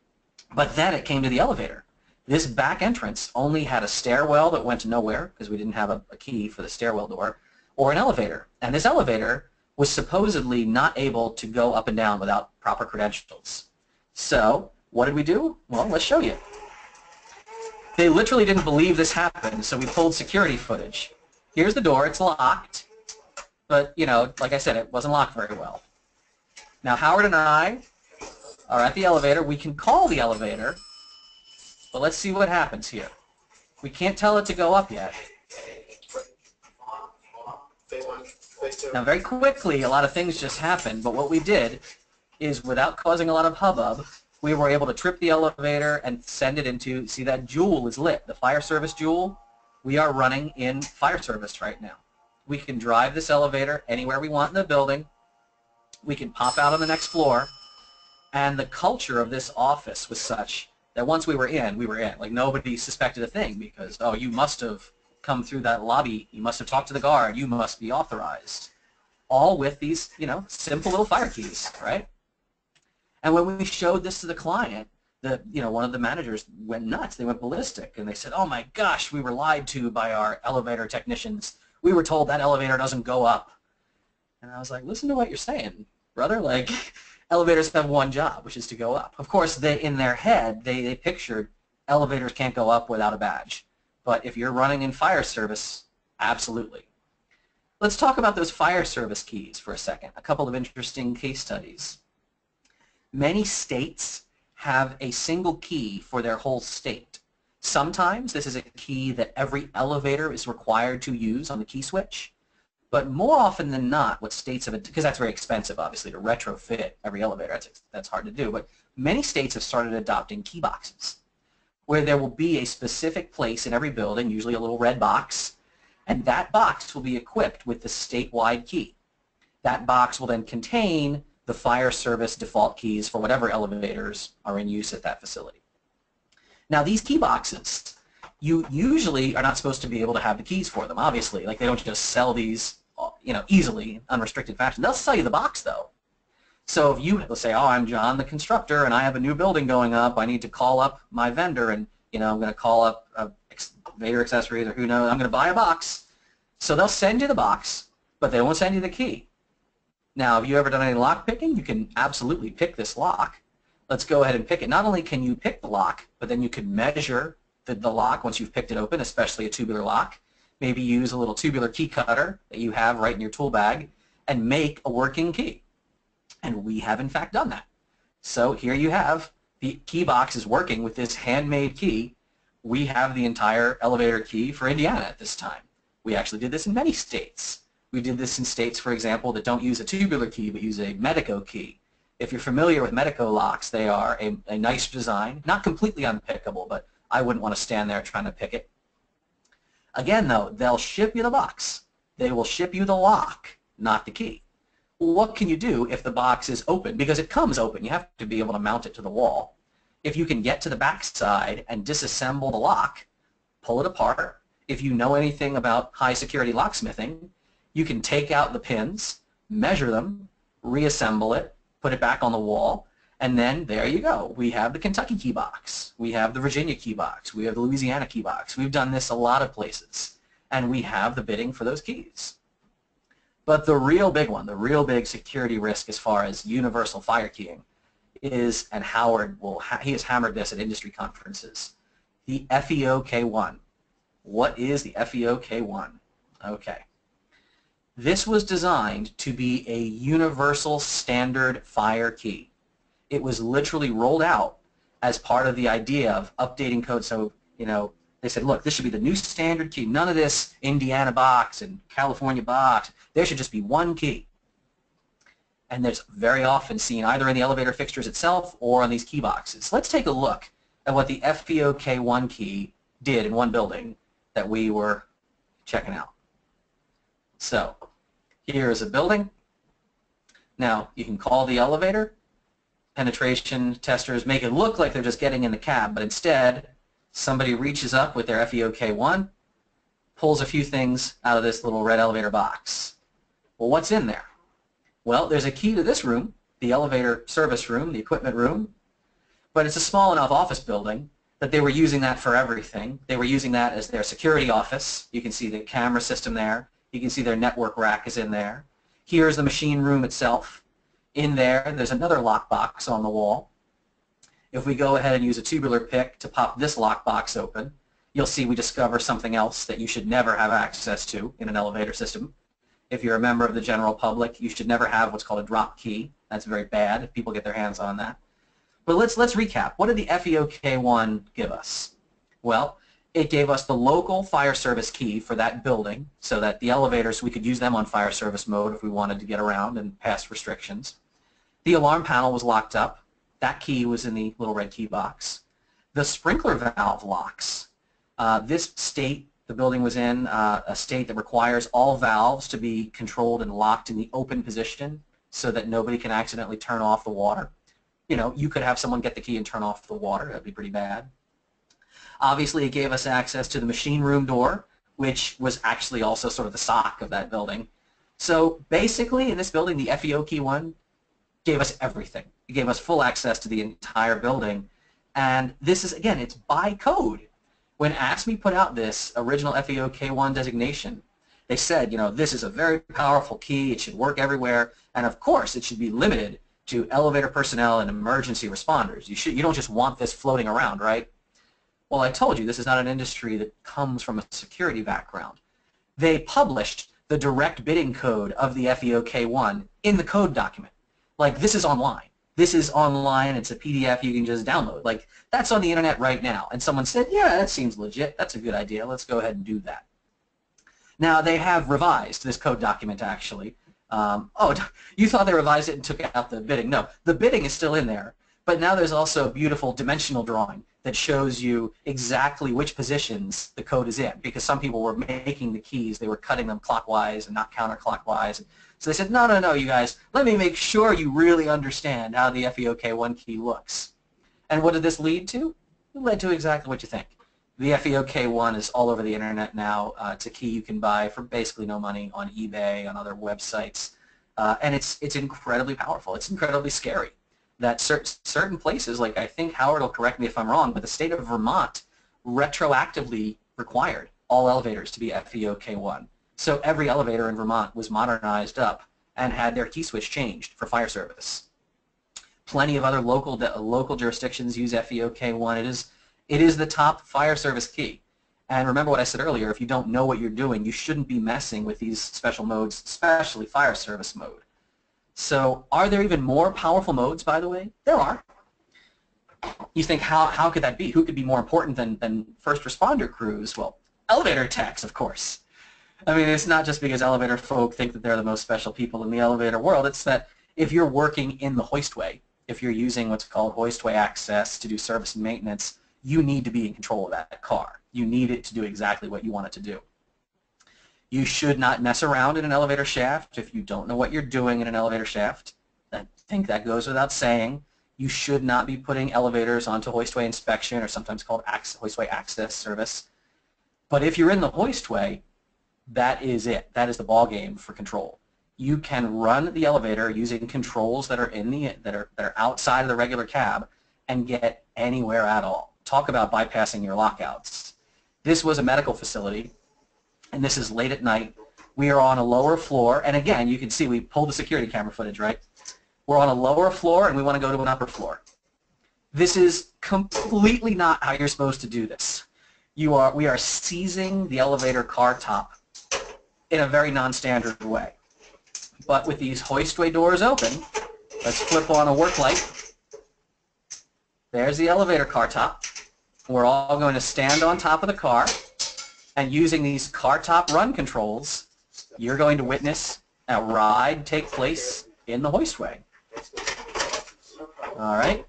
But then it came to the elevator. This back entrance only had a stairwell that went to nowhere because we didn't have a, a key for the stairwell door, or an elevator. And this elevator was supposedly not able to go up and down without proper credentials. So what did we do? Well, let's show you. They literally didn't believe this happened, so we pulled security footage. Here's the door. It's locked. But, you know, like I said, it wasn't locked very well. Now, Howard and I are at the elevator. We can call the elevator, but let's see what happens here. We can't tell it to go up yet. Now, very quickly, a lot of things just happened, but what we did is, without causing a lot of hubbub, we were able to trip the elevator and send it into, see that jewel is lit, the fire service jewel. We are running in fire service right now. We can drive this elevator anywhere we want in the building. We can pop out on the next floor. And the culture of this office was such that once we were in, we were in. Like nobody suspected a thing because, oh, you must have come through that lobby. You must have talked to the guard. You must be authorized. All with these, you know, simple little fire keys, right? And when we showed this to the client, the, you know, one of the managers went nuts. They went ballistic, and they said, "Oh my gosh, we were lied to by our elevator technicians. We were told that elevator doesn't go up." And I was like, "Listen to what you're saying, brother. Like, elevators have one job, which is to go up. Of course, they in their head they they pictured elevators can't go up without a badge. But if you're running in fire service, absolutely. Let's talk about those fire service keys for a second. A couple of interesting case studies. Many states have a single key for their whole state. Sometimes this is a key that every elevator is required to use on the key switch. But more often than not, what states have, because that's very expensive, obviously, to retrofit every elevator. That's, that's hard to do. But many states have started adopting key boxes where there will be a specific place in every building, usually a little red box, and that box will be equipped with the statewide key. That box will then contain the fire service default keys for whatever elevators are in use at that facility. Now these key boxes, you usually are not supposed to be able to have the keys for them, obviously. Like they don't just sell these you know, easily, unrestricted fashion. They'll sell you the box though. So if you say, oh, I'm John the constructor and I have a new building going up, I need to call up my vendor and you know I'm going to call up uh, Vader Accessories or who knows, I'm going to buy a box. So they'll send you the box, but they won't send you the key. Now, have you ever done any lock picking? You can absolutely pick this lock. Let's go ahead and pick it. Not only can you pick the lock, but then you can measure the, the lock once you've picked it open, especially a tubular lock. Maybe use a little tubular key cutter that you have right in your tool bag and make a working key. And we have in fact done that. So here you have the key box is working with this handmade key. We have the entire elevator key for Indiana at this time. We actually did this in many states. We did this in states, for example, that don't use a tubular key but use a Medeco key. If you're familiar with Medeco locks, they are a, a nice design, not completely unpickable, but I wouldn't want to stand there trying to pick it. Again, though, they'll ship you the box. They will ship you the lock, not the key what can you do if the box is open? Because it comes open. You have to be able to mount it to the wall. If you can get to the back side and disassemble the lock, pull it apart. If you know anything about high security locksmithing, you can take out the pins, measure them, reassemble it, put it back on the wall, and then there you go. We have the Kentucky key box. We have the Virginia key box. We have the Louisiana key box. We've done this a lot of places. And we have the bitting for those keys. But the real big one, the real big security risk as far as universal fire keying is, and Howard will, he has hammered this at industry conferences, the FEOK1. What is the FEOK1? Okay. This was designed to be a universal standard fire key. It was literally rolled out as part of the idea of updating code. So, you know, they said, look, this should be the new standard key. None of this Indiana box and California box. There should just be one key. And there's very often seen either in the elevator fixtures itself or on these key boxes. Let's take a look at what the FEOK1 key did in one building that we were checking out. So here is a building. Now you can call the elevator. Penetration testers make it look like they're just getting in the cab, but instead somebody reaches up with their FEOK1, pulls a few things out of this little red elevator box. Well, what's in there? Well, there's a key to this room, the elevator service room, the equipment room, but it's a small enough office building that they were using that for everything. They were using that as their security office. You can see the camera system there. You can see their network rack is in there. Here's the machine room itself. In there, there's another lockbox on the wall. If we go ahead and use a tubular pick to pop this lockbox open, you'll see we discover something else that you should never have access to in an elevator system. If you're a member of the general public, you should never have what's called a drop key. That's very bad if people get their hands on that. But let's, let's recap. What did the FEOK1 give us? Well, it gave us the local fire service key for that building so that the elevators, we could use them on fire service mode if we wanted to get around and pass restrictions. The alarm panel was locked up. That key was in the little red key box. The sprinkler valve locks. Uh, this state the building was in, uh, a state that requires all valves to be controlled and locked in the open position so that nobody can accidentally turn off the water. You know, you could have someone get the key and turn off the water. That'd be pretty bad. Obviously, it gave us access to the machine room door, which was actually also sort of the SOC of that building. So basically, in this building, the FEOK1 gave us everything. It gave us full access to the entire building. And this is, again, it's by code. When ASME put out this original FEOK1 designation, they said, you know, this is a very powerful key. It should work everywhere. And of course, it should be limited to elevator personnel and emergency responders. You, should, you don't just want this floating around, right? Well, I told you, this is not an industry that comes from a security background. They published the direct bitting code of the FEOK1 in the code document. Like, this is online. This is online. It's a PDF you can just download. Like, that's on the internet right now. And someone said, yeah, that seems legit. That's a good idea. Let's go ahead and do that. Now, they have revised this code document, actually. Um, oh, you thought they revised it and took out the bitting. No, the bitting is still in there. But now there's also a beautiful dimensional drawing that shows you exactly which positions the code is in because some people were making the keys, they were cutting them clockwise and not counterclockwise. So they said, no, no, no, you guys, let me make sure you really understand how the FEOK1 key looks. And what did this lead to? It led to exactly what you think. The FEOK1 is all over the internet now. Uh, it's a key you can buy for basically no money on eBay, on other websites. Uh, and it's, it's incredibly powerful. It's incredibly scary that cer certain places, like I think Howard will correct me if I'm wrong, but the state of Vermont retroactively required all elevators to be FEOK1. So every elevator in Vermont was modernized up and had their key switch changed for fire service. Plenty of other local local jurisdictions use FEOK1. It is it is the top fire service key. And remember what I said earlier, if you don't know what you're doing, you shouldn't be messing with these special modes, especially fire service mode. So are there even more powerful modes, by the way? There are. You think, how, how could that be? Who could be more important than, than first responder crews? Well, elevator techs, of course. I mean, it's not just because elevator folk think that they're the most special people in the elevator world. It's that if you're working in the hoistway, if you're using what's called hoistway access to do service and maintenance, you need to be in control of that car. You need it to do exactly what you want it to do. You should not mess around in an elevator shaft if you don't know what you're doing in an elevator shaft. I think that goes without saying. You should not be putting elevators onto hoistway inspection or sometimes called hoistway access service. But if you're in the hoistway, that is it. That is the ball game for control. You can run the elevator using controls that are in the that are that are outside of the regular cab and get anywhere at all. Talk about bypassing your lockouts. This was a medical facility, and this is late at night. We are on a lower floor, and again, you can see we pulled the security camera footage, right? We're on a lower floor, and we want to go to an upper floor. This is completely not how you're supposed to do this. You are, we are seizing the elevator car top in a very non-standard way. But with these hoistway doors open, let's flip on a work light. There's the elevator car top. We're all going to stand on top of the car, and using these car top run controls, you're going to witness a ride take place in the hoistway. All right.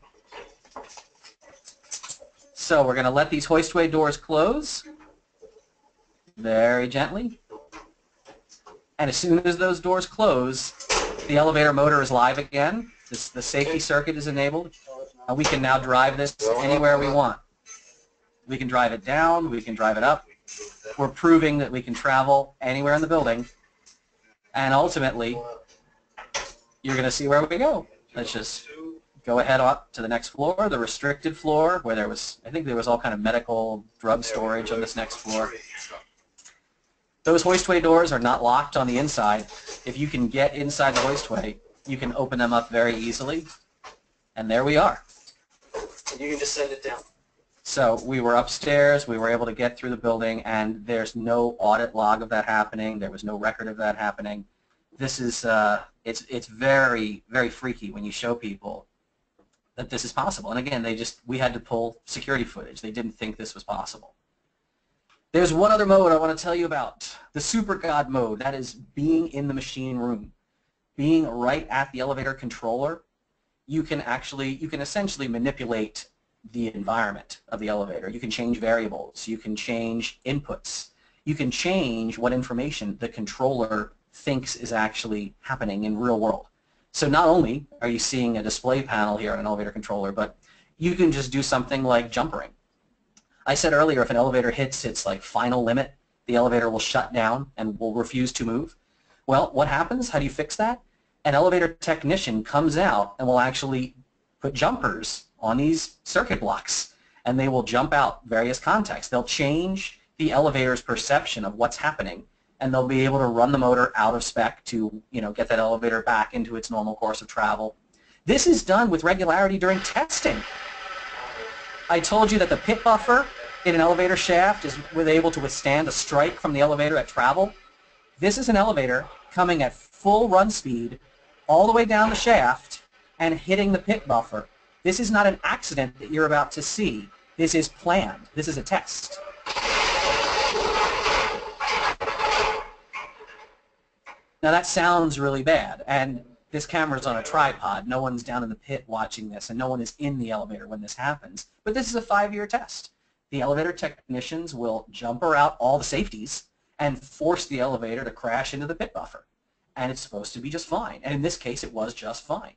So we're going to let these hoistway doors close very gently. And as soon as those doors close, the elevator motor is live again. This, the safety circuit is enabled. And we can now drive this anywhere we want. We can drive it down. We can drive it up. We're proving that we can travel anywhere in the building. And ultimately, you're going to see where we go. Let's just go ahead up to the next floor, the restricted floor, where there was, I think there was all kind of medical drug storage on this next floor. Those hoistway doors are not locked on the inside. If you can get inside the hoistway, you can open them up very easily. And there we are. You can just send it down. So we were upstairs, we were able to get through the building, and there's no audit log of that happening. There was no record of that happening. This is, uh, it's, it's very, very freaky when you show people that this is possible. And again, they just, we had to pull security footage. They didn't think this was possible. There's one other mode I want to tell you about, the Super God mode. That is being in the machine room. Being right at the elevator controller, you can actually, you can essentially manipulate the environment of the elevator. You can change variables. You can change inputs. You can change what information the controller thinks is actually happening in real world. So not only are you seeing a display panel here on an elevator controller, but you can just do something like jumpering. I said earlier if an elevator hits its like final limit, the elevator will shut down and will refuse to move. Well, what happens? How do you fix that? An elevator technician comes out and will actually put jumpers on these circuit blocks and they will jump out various contacts. They'll change the elevator's perception of what's happening and they'll be able to run the motor out of spec to you know, get that elevator back into its normal course of travel. This is done with regularity during testing. I told you that the pit buffer in an elevator shaft is able to withstand a strike from the elevator at travel. This is an elevator coming at full run speed all the way down the shaft and hitting the pit buffer. This is not an accident that you're about to see. This is planned. This is a test. Now that sounds really bad, and this camera's on a tripod. No one's down in the pit watching this, and no one is in the elevator when this happens. But this is a five-year test. The elevator technicians will jumper out all the safeties and force the elevator to crash into the pit buffer. And it's supposed to be just fine. And in this case, it was just fine.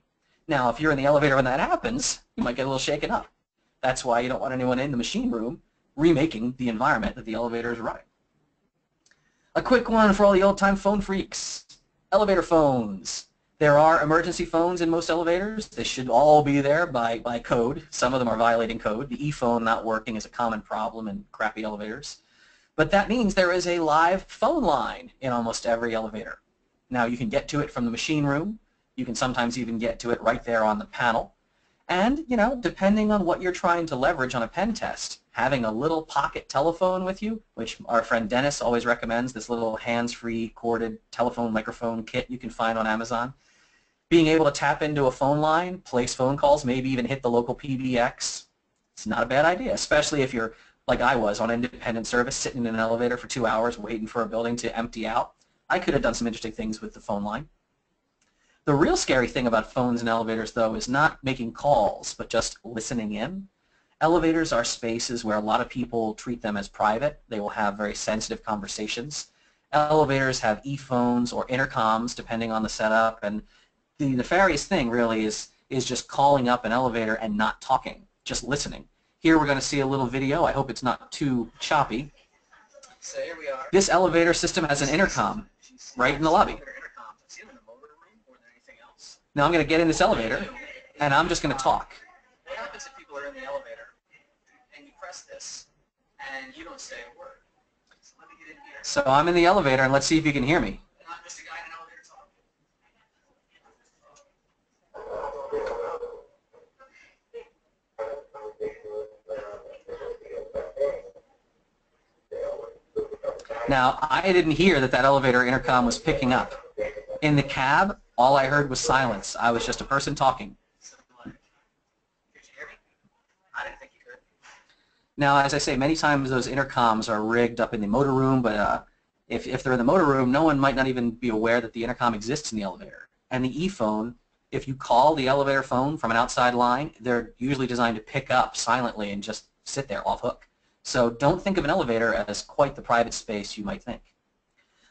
Now, if you're in the elevator when that happens, you might get a little shaken up. That's why you don't want anyone in the machine room remaking the environment that the elevator is running. A quick one for all the old-time phone freaks. Elevator phones. There are emergency phones in most elevators. They should all be there by, by code. Some of them are violating code. The e-phone not working is a common problem in crappy elevators. But that means there is a live phone line in almost every elevator. Now you can get to it from the machine room. You can sometimes even get to it right there on the panel. And, you know, depending on what you're trying to leverage on a pen test, having a little pocket telephone with you, which our friend Dennis always recommends, this little hands-free corded telephone microphone kit you can find on Amazon. Being able to tap into a phone line, place phone calls, maybe even hit the local PBX, it's not a bad idea, especially if you're, like I was, on independent service, sitting in an elevator for two hours waiting for a building to empty out. I could have done some interesting things with the phone line. The real scary thing about phones and elevators, though, is not making calls, but just listening in. Elevators are spaces where a lot of people treat them as private. They will have very sensitive conversations. Elevators have e-phones or intercoms, depending on the setup, and the nefarious thing really is, is just calling up an elevator and not talking, just listening. Here we're going to see a little video. I hope it's not too choppy. So here we are. This elevator system has an intercom. right in the lobby. Intercom. See them in the motor room or anything else? Now I'm going to get in this elevator, and I'm just going to talk. What happens if people are in the elevator and you press this and you don't say a word? So let me get in here. So I'm in the elevator, and let's see if you can hear me. And I'm just a guy in an elevator talking. Now, I didn't hear that that elevator intercom was picking up. In the cab, all I heard was silence. I was just a person talking. Now, as I say, many times those intercoms are rigged up in the motor room, but uh, if, if they're in the motor room, no one might not even be aware that the intercom exists in the elevator. And the e-phone, if you call the elevator phone from an outside line, they're usually designed to pick up silently and just sit there off hook. So don't think of an elevator as quite the private space you might think.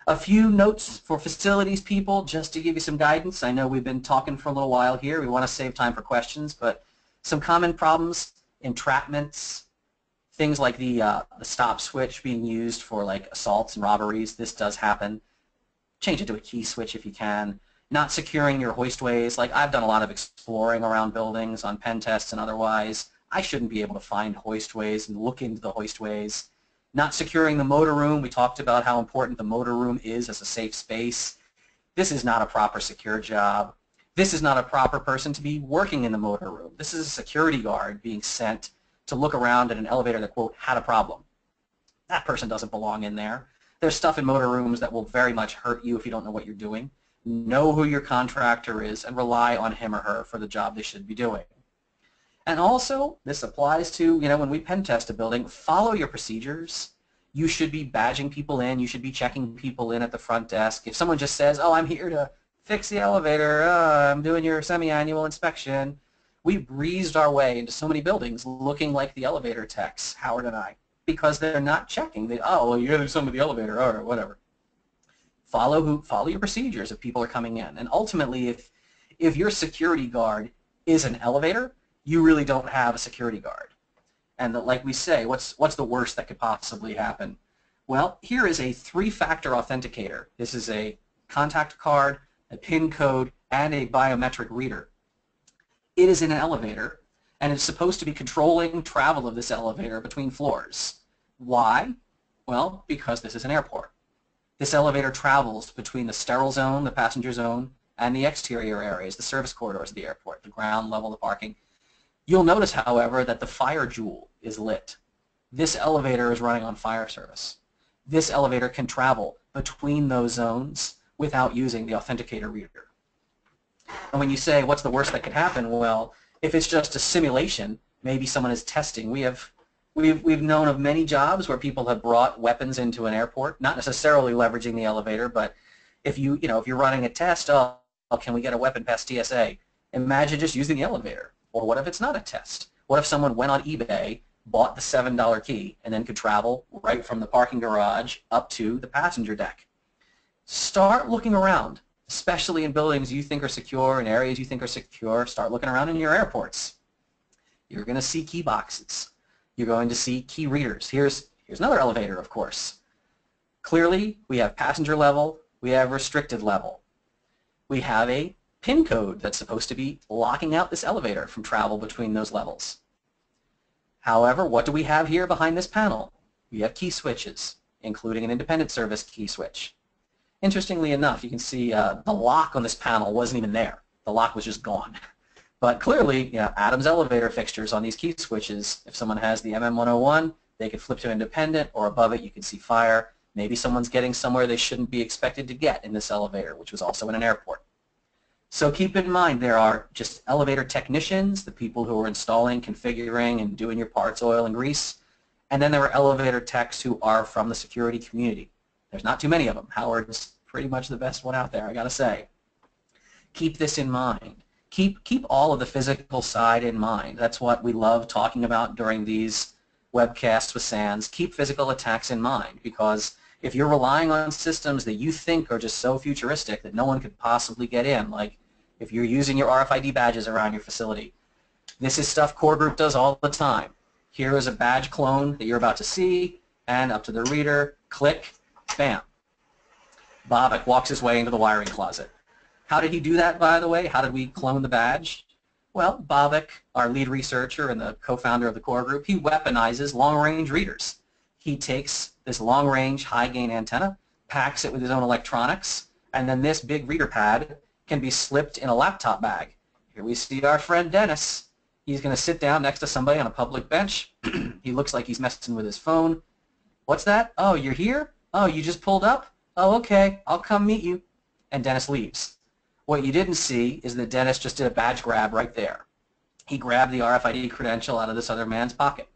A few notes for facilities people, just to give you some guidance. I know we've been talking for a little while here. We want to save time for questions, but some common problems, entrapments, things like the, uh, the stop switch being used for like assaults and robberies. This does happen. Change it to a key switch if you can. Not securing your hoistways. Like I've done a lot of exploring around buildings on pen tests and otherwise. I shouldn't be able to find hoistways and look into the hoistways. Not securing the motor room. We talked about how important the motor room is as a safe space. This is not a proper secure job. This is not a proper person to be working in the motor room. This is a security guard being sent to look around at an elevator that, quote, had a problem. That person doesn't belong in there. There's stuff in motor rooms that will very much hurt you if you don't know what you're doing. Know who your contractor is and rely on him or her for the job they should be doing. And also, this applies to, you know, when we pen test a building, follow your procedures. You should be badging people in. You should be checking people in at the front desk. If someone just says, oh, I'm here to fix the elevator, uh, I'm doing your semi-annual inspection, we breezed our way into so many buildings looking like the elevator techs, Howard and I, because they're not checking. They, oh, well, you're some of the elevator, or whatever. Follow who, follow your procedures if people are coming in. And ultimately, if, if your security guard is an elevator, you really don't have a security guard. And the, like we say, what's, what's the worst that could possibly happen? Well, here is a three-factor authenticator. This is a contact card, a PIN code, and a biometric reader. It is in an elevator, and it's supposed to be controlling travel of this elevator between floors. Why? Well, because this is an airport. This elevator travels between the sterile zone, the passenger zone, and the exterior areas, the service corridors of the airport, the ground level, the parking. You'll notice, however, that the fire jewel is lit. This elevator is running on fire service. This elevator can travel between those zones without using the authenticator reader. And when you say, what's the worst that could happen? Well, if it's just a simulation, maybe someone is testing. We have, we've, we've known of many jobs where people have brought weapons into an airport, not necessarily leveraging the elevator, but if you, you know, if you're running a test, oh, can we get a weapon past TSA? Imagine just using the elevator. Or what if it's not a test? What if someone went on eBay, bought the $7 key, and then could travel right from the parking garage up to the passenger deck? Start looking around, especially in buildings you think are secure, in areas you think are secure. Start looking around in your airports. You're going to see key boxes. You're going to see key readers. Here's, here's another elevator, of course. Clearly, we have passenger level, we have restricted level. We have a PIN code that's supposed to be locking out this elevator from travel between those levels. However, what do we have here behind this panel? We have key switches, including an independent service key switch. Interestingly enough, you can see uh, the lock on this panel wasn't even there. The lock was just gone. But clearly, you know, Adams elevator fixtures on these key switches, if someone has the MM101, they could flip to independent, or above it you can see fire. Maybe someone's getting somewhere they shouldn't be expected to get in this elevator, which was also in an airport. So keep in mind there are just elevator technicians, the people who are installing, configuring, and doing your parts, oil, and grease. And then there are elevator techs who are from the security community. There's not too many of them. Howard's pretty much the best one out there, I got to say. Keep this in mind. Keep, keep all of the physical side in mind. That's what we love talking about during these webcasts with SANS. Keep physical attacks in mind because if you're relying on systems that you think are just so futuristic that no one could possibly get in, like if you're using your RFID badges around your facility. This is stuff Core Group does all the time. Here is a badge clone that you're about to see, and up to the reader, Click, bam. Babak walks his way into the wiring closet. How did he do that, by the way? How did we clone the badge? Well, Babak, our lead researcher and the co-founder of the core group, he weaponizes long-range readers. He takes this long-range, high-gain antenna, packs it with his own electronics, and then this big reader pad can be slipped in a laptop bag. Here we see our friend Dennis. He's going to sit down next to somebody on a public bench. he looks like he's messing with his phone. What's that? Oh, you're here? Oh, you just pulled up? Oh, okay. I'll come meet you. And Dennis leaves. What you didn't see is that Dennis just did a badge grab right there. He grabbed the RFID credential out of this other man's pocket.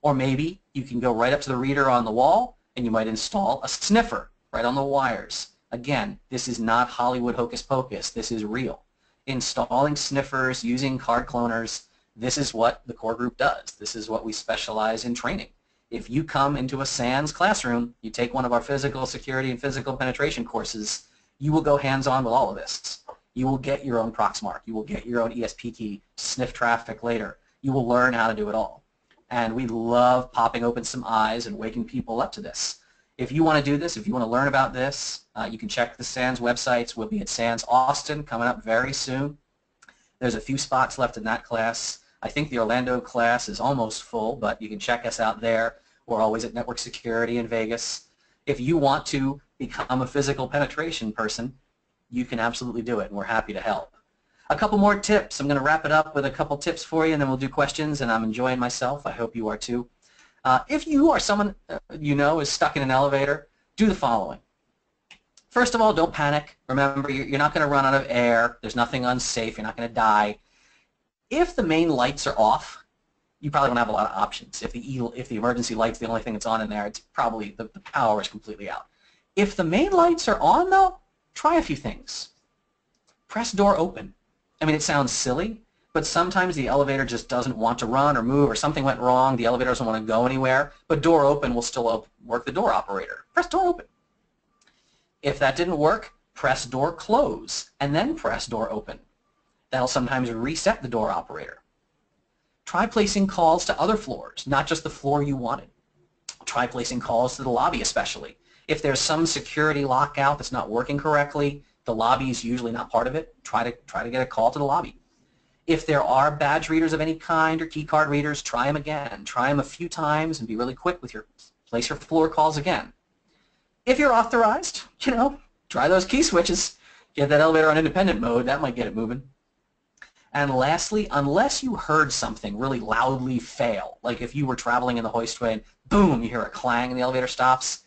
Or maybe you can go right up to the reader on the wall and you might install a sniffer right on the wires. Again, this is not Hollywood hocus pocus. This is real. Installing sniffers, using card cloners, this is what the core group does. This is what we specialize in training. If you come into a SANS classroom, you take one of our physical security and physical penetration courses, you will go hands-on with all of this. You will get your own Proxmark. You will get your own ESPKey, sniff traffic later. You will learn how to do it all. And we love popping open some eyes and waking people up to this. If you want to do this, if you want to learn about this, uh, you can check the SANS websites. We'll be at SANS Austin coming up very soon. There's a few spots left in that class. I think the Orlando class is almost full, but you can check us out there. We're always at Network Security in Vegas. If you want to become a physical penetration person, you can absolutely do it, and we're happy to help. A couple more tips. I'm going to wrap it up with a couple tips for you, and then we'll do questions, and I'm enjoying myself. I hope you are too. Uh, if you are someone uh, you know is stuck in an elevator, do the following. First of all, don't panic. Remember, you're not going to run out of air. There's nothing unsafe. You're not going to die. If the main lights are off, you probably don't have a lot of options. If the, if the emergency light's the only thing that's on in there, it's probably the, the power is completely out. If the main lights are on, though, try a few things. Press door open. I mean, it sounds silly, but sometimes the elevator just doesn't want to run or move or something went wrong. The elevator doesn't want to go anywhere, but door open will still work the door operator. Press door open. If that didn't work, press door close and then press door open. That'll sometimes reset the door operator. Try placing calls to other floors, not just the floor you wanted. Try placing calls to the lobby especially. If there's some security lockout that's not working correctly, the lobby is usually not part of it. Try to, try to get a call to the lobby. If there are badge readers of any kind or key card readers, try them again. Try them a few times and be really quick with your place your floor calls again. If you're authorized, you know, try those key switches. Get that elevator on independent mode. That might get it moving. And lastly, unless you heard something really loudly fail, like if you were traveling in the hoistway and boom, you hear a clang and the elevator stops,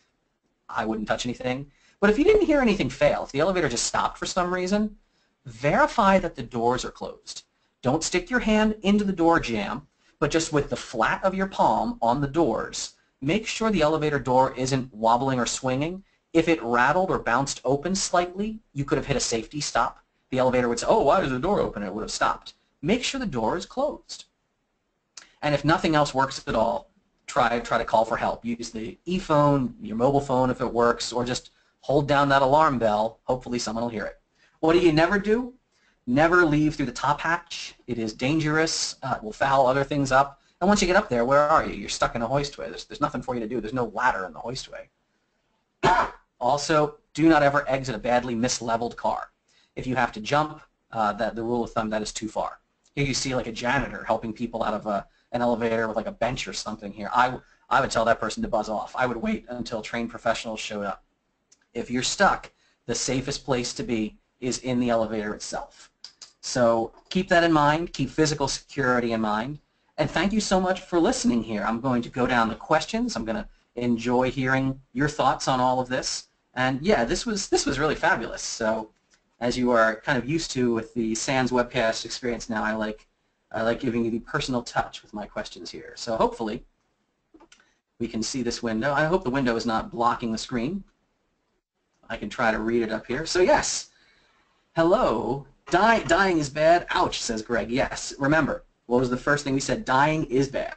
I wouldn't touch anything. But if you didn't hear anything fail, if the elevator just stopped for some reason, verify that the doors are closed. Don't stick your hand into the door jamb, but just with the flat of your palm on the doors, make sure the elevator door isn't wobbling or swinging. If it rattled or bounced open slightly, you could have hit a safety stop. The elevator would say, oh, why is the door open? It would have stopped. Make sure the door is closed. And if nothing else works at all, try try to call for help. Use the e-phone, your mobile phone if it works, or just hold down that alarm bell. Hopefully someone will hear it. What do you never do? Never leave through the top hatch. It is dangerous. Uh, it will foul other things up. And once you get up there, where are you? You're stuck in a hoistway. There's, there's nothing for you to do. There's no ladder in the hoistway. also, do not ever exit a badly misleveled car. If you have to jump, uh, that the rule of thumb, that is too far. Here you see like a janitor helping people out of a, an elevator with like a bench or something here, I, I would tell that person to buzz off. I would wait until trained professionals showed up. If you're stuck, the safest place to be is in the elevator itself. So keep that in mind. Keep physical security in mind. And thank you so much for listening here. I'm going to go down the questions. I'm going to enjoy hearing your thoughts on all of this. And yeah, this was this was really fabulous. So as you are kind of used to with the SANS webcast experience now, I like I like giving you the personal touch with my questions here. So hopefully we can see this window. I hope the window is not blocking the screen. I can try to read it up here. So yes, hello, Dying is bad. Ouch, says Greg. Yes, remember, what was the first thing we said? Dying is bad.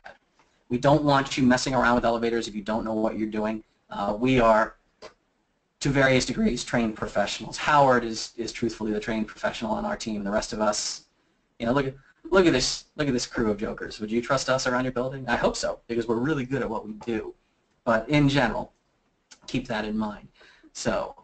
We don't want you messing around with elevators if you don't know what you're doing. Uh, we are, to various degrees, trained professionals. Howard is, is truthfully the trained professional on our team. The rest of us, you know, look at look at this look at this crew of jokers. Would you trust us around your building? I hope so, because we're really good at what we do. But in general, keep that in mind. So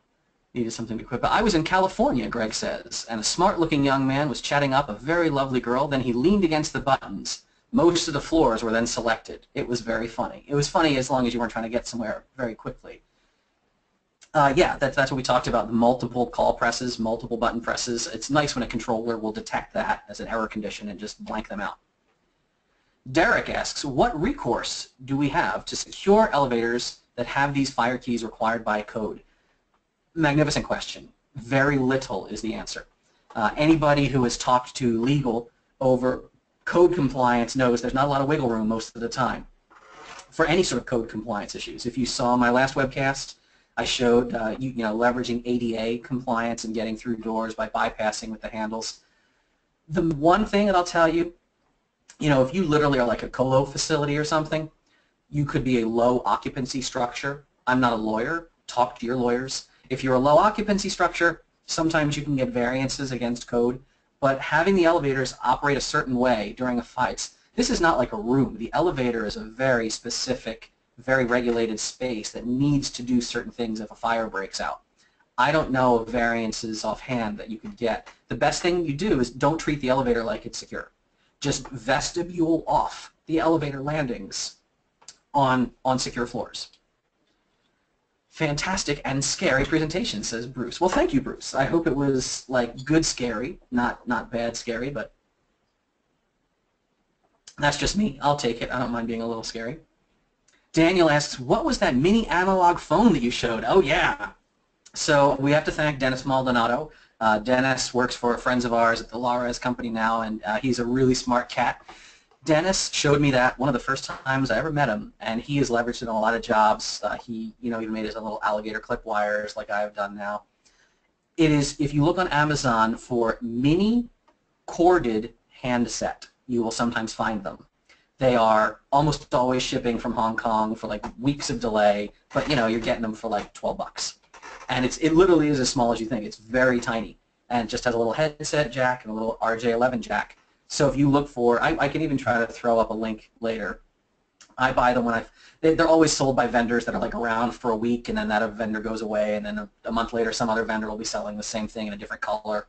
needed something to quit. But I was in California, Greg says, and a smart-looking young man was chatting up a very lovely girl. Then he leaned against the buttons. Most of the floors were then selected. It was very funny. It was funny as long as you weren't trying to get somewhere very quickly. Uh, yeah, that, that's what we talked about, the multiple call presses, multiple button presses. It's nice when a controller will detect that as an error condition and just blank them out. Derek asks, what recourse do we have to secure elevators that have these fire keys required by code? Magnificent question. Very little is the answer. Uh, anybody who has talked to legal over code compliance knows there's not a lot of wiggle room most of the time for any sort of code compliance issues. If you saw my last webcast, I showed uh, you, you know leveraging ADA compliance and getting through doors by bypassing with the handles. The one thing that I'll tell you you know, if you literally are like a colo facility or something, you could be a low occupancy structure. I'm not a lawyer. Talk to your lawyers. If you're a low occupancy structure, sometimes you can get variances against code, but having the elevators operate a certain way during a fight, this is not like a room. The elevator is a very specific, very regulated space that needs to do certain things if a fire breaks out. I don't know of variances offhand that you could get. The best thing you do is don't treat the elevator like it's secure just vestibule off the elevator landings on, on secure floors. Fantastic and scary presentation, says Bruce. Well, thank you, Bruce. I hope it was like good scary, not not bad scary, but that's just me. I'll take it. I don't mind being a little scary. Daniel asks, what was that mini analog phone that you showed? Oh, yeah. So we have to thank Dennis Maldonado uh, Dennis works for friends of ours at the Lares company now, and uh, he's a really smart cat. Dennis showed me that one of the first times I ever met him, and he has leveraged it in a lot of jobs. Uh, he, you know, even made his own little alligator clip wires like I've done now. It is, if you look on Amazon for mini corded handset, you will sometimes find them. They are almost always shipping from Hong Kong for like weeks of delay, but you know, you're getting them for like 12 bucks and it's it literally is as small as you think. It's very tiny, and just has a little headset jack and a little RJ11 jack. So if you look for, I, I can even try to throw up a link later. I buy them when I, they, they're always sold by vendors that are like around for a week, and then that vendor goes away, and then a, a month later, some other vendor will be selling the same thing in a different color.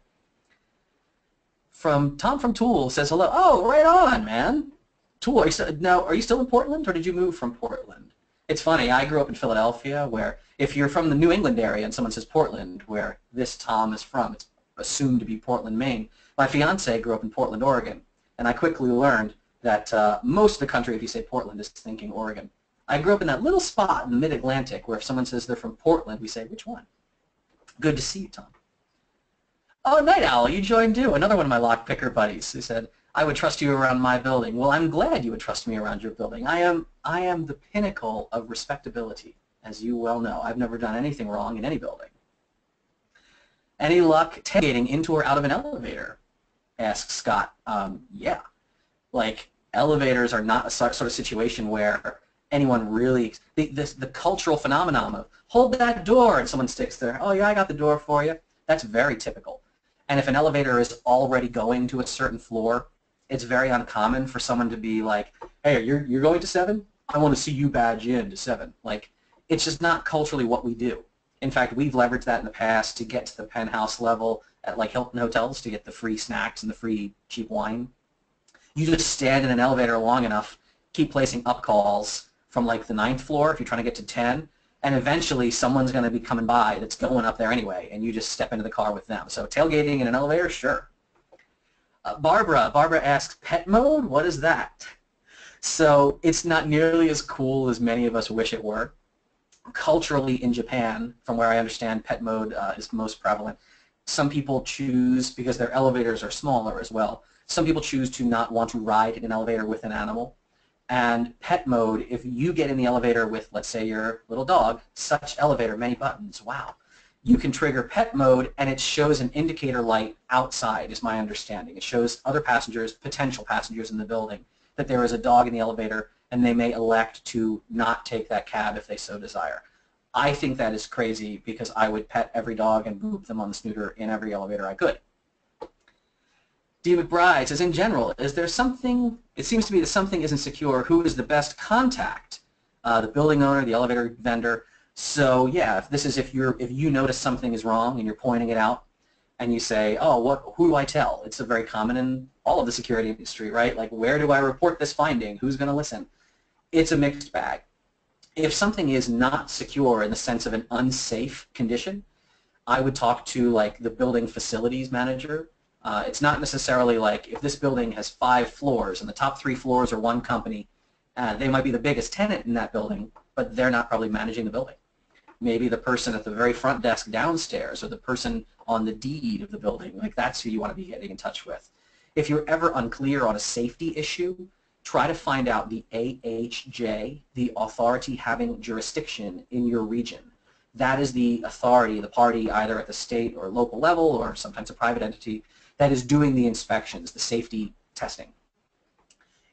From Tom from TOOOL says hello. Oh, right on, man. TOOOL, are still, now are you still in Portland, or did you move from Portland? It's funny. I grew up in Philadelphia, where if you're from the New England area and someone says Portland, where this Tom is from, it's assumed to be Portland, Maine. My fiance grew up in Portland, Oregon, and I quickly learned that uh, most of the country, if you say Portland, is thinking Oregon. I grew up in that little spot in the mid-Atlantic where if someone says they're from Portland, we say, which one? Good to see you, Tom. Oh, Night Owl, you joined too. Another one of my lockpicker buddies who said, I would trust you around my building. Well, I'm glad you would trust me around your building. I am, I am the pinnacle of respectability, as you well know. I've never done anything wrong in any building. Any luck tailgating into or out of an elevator? Asks Scott. Um, yeah. Like, elevators are not a sort of situation where anyone really, the, this, the cultural phenomenon of hold that door and someone sticks there, oh yeah, I got the door for you. That's very typical. And if an elevator is already going to a certain floor, it's very uncommon for someone to be like, hey, you're, you're going to 7? I want to see you badge in to 7. Like, it's just not culturally what we do. In fact, we've leveraged that in the past to get to the penthouse level at like Hilton hotels to get the free snacks and the free cheap wine. You just stand in an elevator long enough, keep placing up calls from like the ninth floor if you're trying to get to 10, and eventually someone's going to be coming by that's going up there anyway, and you just step into the car with them. So tailgating in an elevator, sure. Uh, Barbara, Barbara asks, pet mode? What is that? So it's not nearly as cool as many of us wish it were. Culturally in Japan, from where I understand, pet mode uh, is most prevalent. Some people choose, because their elevators are smaller as well, some people choose to not want to ride in an elevator with an animal. And pet mode, if you get in the elevator with, let's say, your little dog, such elevator, many buttons, wow. You can trigger pet mode and it shows an indicator light outside, is my understanding. It shows other passengers, potential passengers in the building, that there is a dog in the elevator and they may elect to not take that cab if they so desire. I think that is crazy because I would pet every dog and boop them on the snooter in every elevator I could. D. McBride says, in general, is there something, it seems to me that something isn't secure, who is the best contact? Uh, the building owner, the elevator vendor. So yeah, if this is if you're if you notice something is wrong and you're pointing it out, and you say, oh, what who do I tell? It's a very common in all of the security industry, right? Like where do I report this finding? Who's going to listen? It's a mixed bag. If something is not secure in the sense of an unsafe condition, I would talk to like the building facilities manager. Uh, it's not necessarily like if this building has five floors and the top three floors are one company, uh, they might be the biggest tenant in that building, but they're not probably managing the building. Maybe the person at the very front desk downstairs or the person on the deed of the building, like that's who you want to be getting in touch with. If you're ever unclear on a safety issue, try to find out the AHJ, the authority having jurisdiction in your region that is the authority, the party either at the state or local level or sometimes a private entity that is doing the inspections, the safety testing.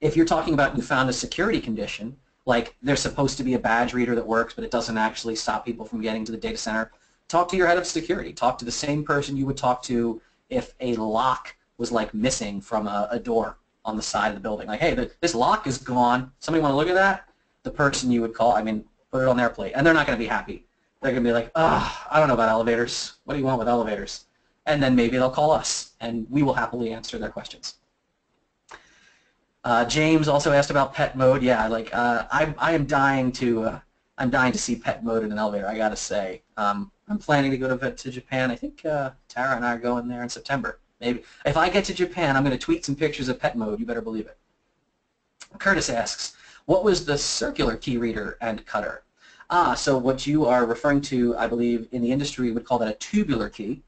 If you're talking about you found a security condition, like there's supposed to be a badge reader that works but it doesn't actually stop people from getting to the data center, talk to your head of security. Talk to the same person you would talk to if a lock was like missing from a, a door on the side of the building. Like, hey, the, this lock is gone. Somebody want to look at that? The person you would call, I mean, put it on their plate. And they're not going to be happy they're going to be like, ah, I don't know about elevators. What do you want with elevators? And then maybe they'll call us, and we will happily answer their questions. Uh, James also asked about pet mode. Yeah, like uh, I, I am dying to, uh, I'm dying to see pet mode in an elevator. I gotta say, um, I'm planning to go to to Japan. I think uh, Tara and I are going there in September. Maybe if I get to Japan, I'm going to tweet some pictures of pet mode. You better believe it. Curtis asks, what was the circular key reader and cutter? Ah, so what you are referring to, I believe, in the industry would call that a tubular key.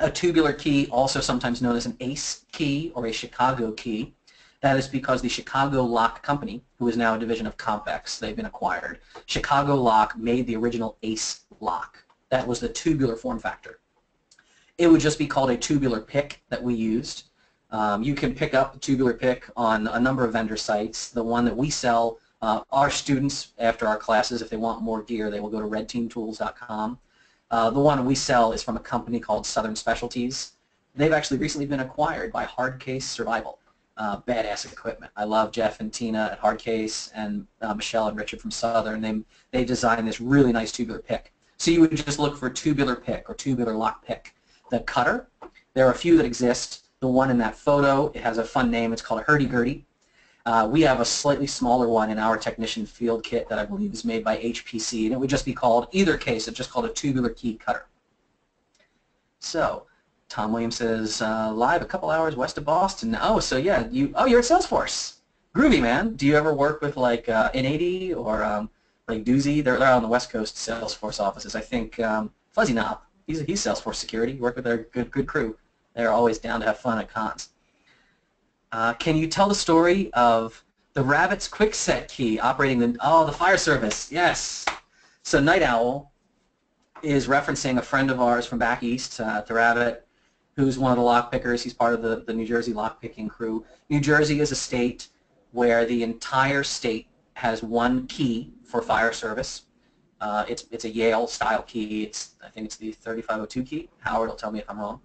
A tubular key, also sometimes known as an ACE key or a Chicago key. That is because the Chicago Lock Company, who is now a division of CompX, they've been acquired, Chicago Lock made the original ACE lock. That was the tubular form factor. It would just be called a tubular pick that we used. Um, you can pick up tubular pick on a number of vendor sites. The one that we sell uh, our students, after our classes, if they want more gear, they will go to redteamtools.com. Uh, the one we sell is from a company called Southern Specialties. They've actually recently been acquired by Hardcase Survival. Uh, badass equipment. I love Jeff and Tina at Hardcase and uh, Michelle and Richard from Southern. They, they designed this really nice tubular pick. So you would just look for tubular pick or tubular lock pick. The cutter, there are a few that exist. The one in that photo, it has a fun name. It's called a hurdy-gurdy. Uh, we have a slightly smaller one in our technician field kit that I believe is made by HPC, and it would just be called, either case, it's just called a tubular key cutter. So, Tom Williams says, uh, live a couple hours west of Boston. Oh, so yeah, you, oh, you're at Salesforce. Groovy, man. Do you ever work with like uh, N80 or um, like Doozy? They're, they're on the West Coast Salesforce offices. I think um, Fuzzy Knob, he's, he's Salesforce security. You work with their good, good crew. They're always down to have fun at cons. Uh, can you tell the story of the Rabbit's Kwikset key operating the, oh, the fire service, yes. So Night Owl is referencing a friend of ours from back east, uh, the Rabbit, who's one of the lockpickers. He's part of the, the New Jersey lockpicking crew. New Jersey is a state where the entire state has one key for fire service. Uh, it's, it's a Yale style key. It's, I think it's the 3502 key. Howard will tell me if I'm wrong.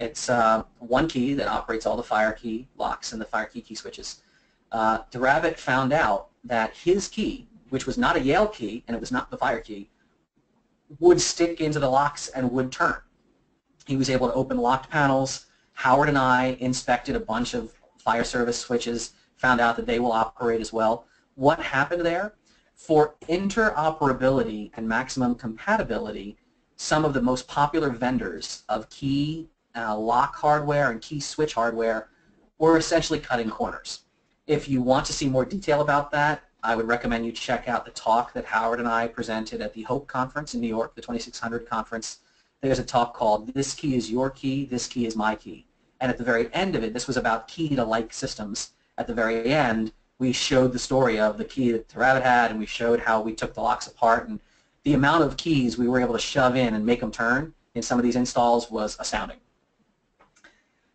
It's uh, one key that operates all the fire key locks and the fire key key switches. Uh, the rabbit found out that his key, which was not a Yale key and it was not the fire key, would stick into the locks and would turn. He was able to open locked panels. Howard and I inspected a bunch of fire service switches, found out that they will operate as well. What happened there? For interoperability and maximum compatibility, some of the most popular vendors of key uh, lock hardware and key switch hardware, we're essentially cutting corners. If you want to see more detail about that, I would recommend you check out the talk that Howard and I presented at the HOPE conference in New York, the 2600 conference. There's a talk called This Key is Your Key, This Key is My Key. And at the very end of it, this was about keyed alike systems. At the very end, we showed the story of the key that the rabbit had, and we showed how we took the locks apart. And the amount of keys we were able to shove in and make them turn in some of these installs was astounding.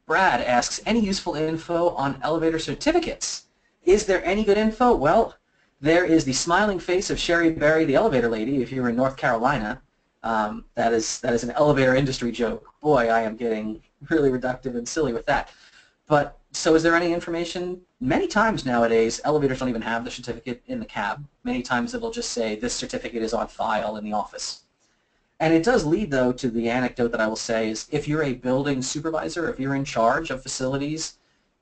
Brad asks, any useful info on elevator certificates? Is there any good info? Well, there is the smiling face of Cherie Berry, the elevator lady, if you're in North Carolina. Um, that is that is an elevator industry joke. Boy, I am getting really reductive and silly with that. But so is there any information? Many times nowadays, elevators don't even have the certificate in the cab. Many times it'll just say this certificate is on file in the office. And it does lead, though, to the anecdote that I will say is if you're a building supervisor, if you're in charge of facilities,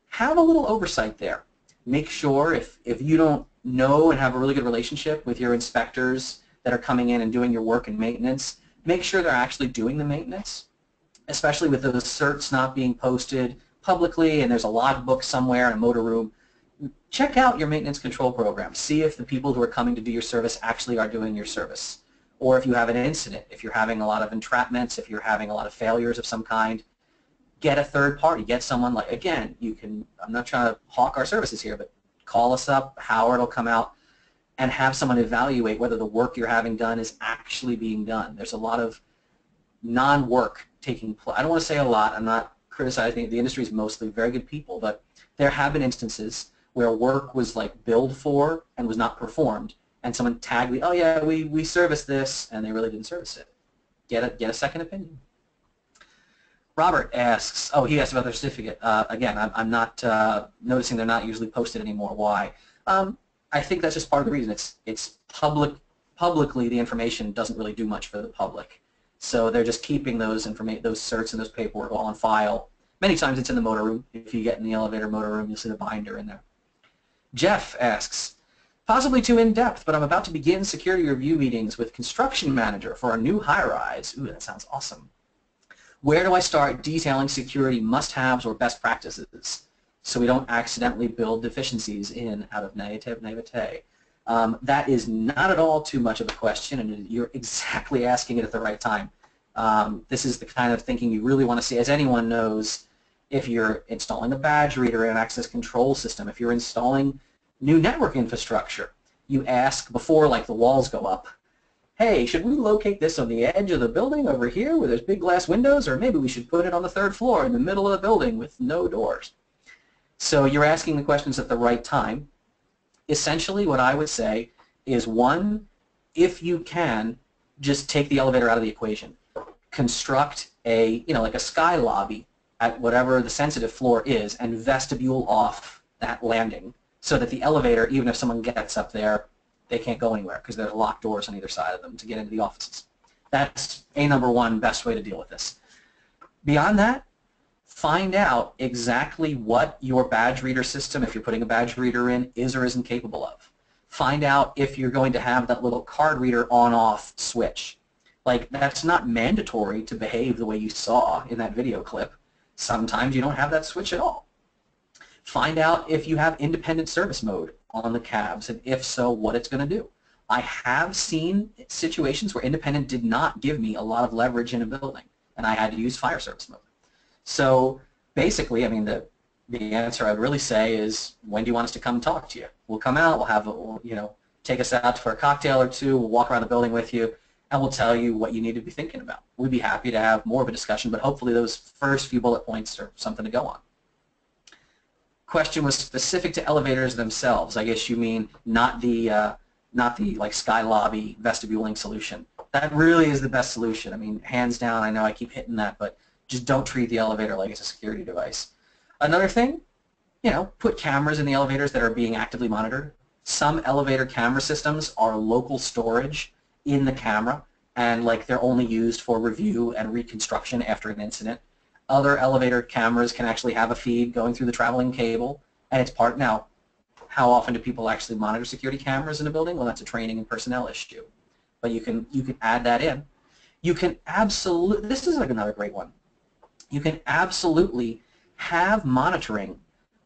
have a little oversight there. Make sure if, if you don't know and have a really good relationship with your inspectors that are coming in and doing your work and maintenance, make sure they're actually doing the maintenance, especially with those certs not being posted publicly and there's a logbook somewhere in a motor room. Check out your maintenance control program. See if the people who are coming to do your service actually are doing your service. Or if you have an incident, if you're having a lot of entrapments, if you're having a lot of failures of some kind, get a third party. Get someone like, again, you can, I'm not trying to hawk our services here, but call us up, Howard will come out, and have someone evaluate whether the work you're having done is actually being done. There's a lot of non-work taking place. I don't want to say a lot. I'm not criticizing the industry is mostly very good people, but there have been instances where work was like billed for and was not performed, and someone tagged me, oh yeah, we, we serviced this, and they really didn't service it. Get a, get a second opinion. Robert asks, oh, he asked about their certificate. Uh, again, I'm, I'm not uh, noticing they're not usually posted anymore. Why? Um, I think that's just part of the reason. It's, it's public, publicly the information doesn't really do much for the public. So they're just keeping those informa- those certs and those paperwork all on file. Many times it's in the motor room. If you get in the elevator motor room, you'll see the binder in there. Jeff asks, possibly too in-depth, but I'm about to begin security review meetings with construction manager for a new high-rise. Ooh, that sounds awesome. Where do I start detailing security must-haves or best practices so we don't accidentally build deficiencies in out of naivete? Um, that is not at all too much of a question, and you're exactly asking it at the right time. Um, this is the kind of thinking you really want to see. As anyone knows, if you're installing a badge reader in an access control system, if you're installing new network infrastructure, you ask before like the walls go up, hey, should we locate this on the edge of the building over here where there's big glass windows, or maybe we should put it on the third floor in the middle of the building with no doors? So you're asking the questions at the right time. Essentially, what I would say is one, if you can, just take the elevator out of the equation. Construct a, you know, like a sky lobby at whatever the sensitive floor is and vestibule off that landing so that the elevator, even if someone gets up there, they can't go anywhere because there are locked doors on either side of them to get into the offices. That's a number one best way to deal with this. Beyond that, find out exactly what your badge reader system, if you're putting a badge reader in, is or isn't capable of. Find out if you're going to have that little card reader on-off switch. Like, that's not mandatory to behave the way you saw in that video clip. Sometimes you don't have that switch at all. Find out if you have independent service mode on the cabs, and if so, what it's going to do. I have seen situations where independent did not give me a lot of leverage in a building, and I had to use fire service mode. So basically, I mean, the, the answer I'd really say is, when do you want us to come talk to you? We'll come out, we'll have, a, you know, take us out for a cocktail or two, we'll walk around the building with you, and we'll tell you what you need to be thinking about. We'd be happy to have more of a discussion, but hopefully those first few bullet points are something to go on question was specific to elevators themselves. I guess you mean not the uh, not the like sky lobby vestibuling solution. That really is the best solution. I mean, hands down. I know I keep hitting that, but just don't treat the elevator like it's a security device. Another thing, you know, put cameras in the elevators that are being actively monitored. Some elevator camera systems are local storage in the camera, and like they're only used for review and reconstruction after an incident. Other elevator cameras can actually have a feed going through the traveling cable, and it's part now. How often do people actually monitor security cameras in a building? Well, that's a training and personnel issue. But you can you can add that in. You can absolutely. This is like another great one. You can absolutely have monitoring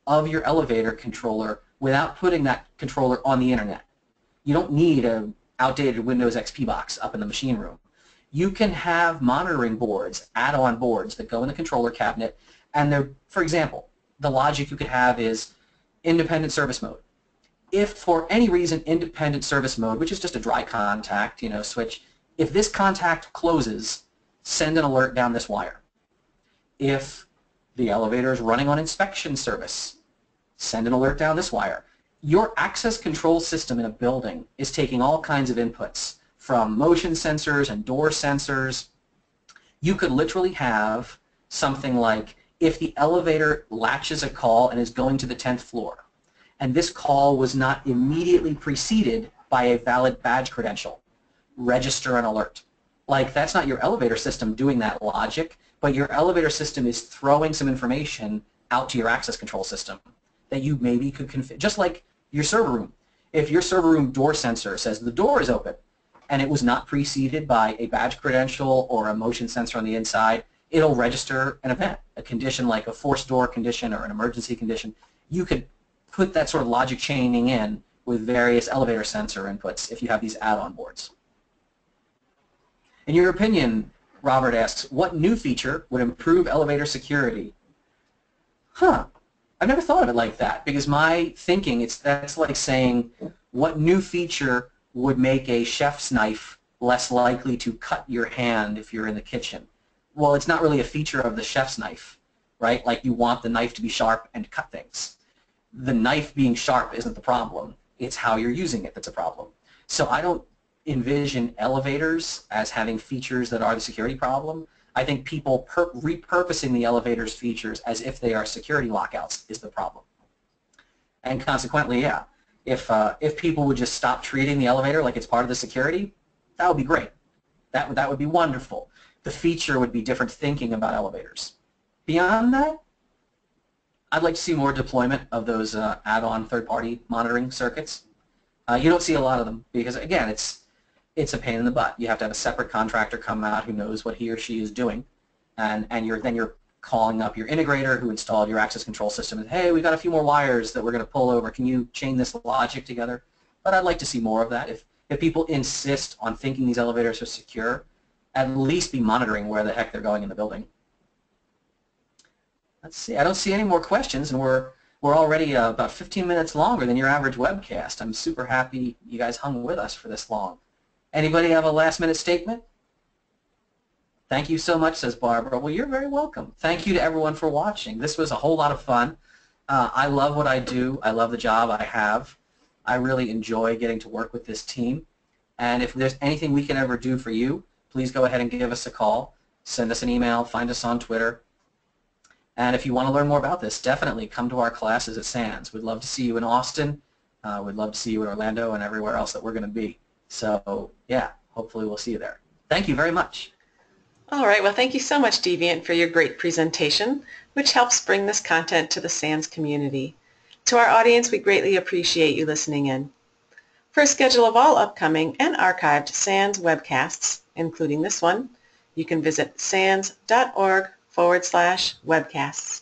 of your elevator controller without putting that controller on the internet. You don't need a outdated Windows XP box up in the machine room you can have monitoring boards, add-on boards that go in the controller cabinet, and they're, for example, the logic you could have is independent service mode. If for any reason independent service mode, which is just a dry contact, you know, switch, if this contact closes, send an alert down this wire. If the elevator is running on inspection service, send an alert down this wire. Your access control system in a building is taking all kinds of inputs from motion sensors and door sensors, you could literally have something like if the elevator latches a call and is going to the 10th floor, and this call was not immediately preceded by a valid badge credential, register an alert. Like that's not your elevator system doing that logic, but your elevator system is throwing some information out to your access control system that you maybe could configure, just like your server room. If your server room door sensor says the door is open and it was not preceded by a badge credential or a motion sensor on the inside, it'll register an event, a condition like a forced door condition or an emergency condition. You could put that sort of logic chaining in with various elevator sensor inputs if you have these add-on boards. In your opinion, Robert asks, what new feature would improve elevator security? Huh. I've never thought of it like that because my thinking, it's that's like saying what new feature would make a chef's knife less likely to cut your hand if you're in the kitchen. Well, it's not really a feature of the chef's knife, right? Like you want the knife to be sharp and cut things. The knife being sharp isn't the problem. It's how you're using it that's a problem. So I don't envision elevators as having features that are the security problem. I think people repurposing the elevator's features as if they are security lockouts is the problem. And consequently, yeah, if, uh, if people would just stop treating the elevator like it's part of the security, that would be great. That would, that would be wonderful. The feature would be different thinking about elevators. Beyond that, I'd like to see more deployment of those uh, add-on third-party monitoring circuits. Uh, you don't see a lot of them because, again, it's it's a pain in the butt. You have to have a separate contractor come out who knows what he or she is doing, and and you're then you're calling up your integrator who installed your access control system and hey, we got a few more wires that we're going to pull over. Can you chain this logic together? But I'd like to see more of that. If if people insist on thinking these elevators are secure, at least be monitoring where the heck they're going in the building. Let's see. I don't see any more questions, and we're we're already uh, about 15 minutes longer than your average webcast. I'm super happy you guys hung with us for this long. Anybody have a last minute statement? Thank you so much, says Barbara. Well, you're very welcome. Thank you to everyone for watching. This was a whole lot of fun. Uh, I love what I do. I love the job I have. I really enjoy getting to work with this team. And if there's anything we can ever do for you, please go ahead and give us a call. Send us an email. Find us on Twitter. And if you want to learn more about this, definitely come to our classes at SANS. We'd love to see you in Austin. Uh, we'd love to see you in Orlando and everywhere else that we're going to be. So yeah, hopefully we'll see you there. Thank you very much. All right, well thank you so much Deviant for your great presentation, which helps bring this content to the SANS community. To our audience, we greatly appreciate you listening in. For a schedule of all upcoming and archived SANS webcasts, including this one, you can visit sans.org forward slash webcasts.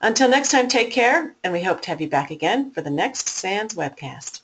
Until next time, take care, and we hope to have you back again for the next SANS webcast.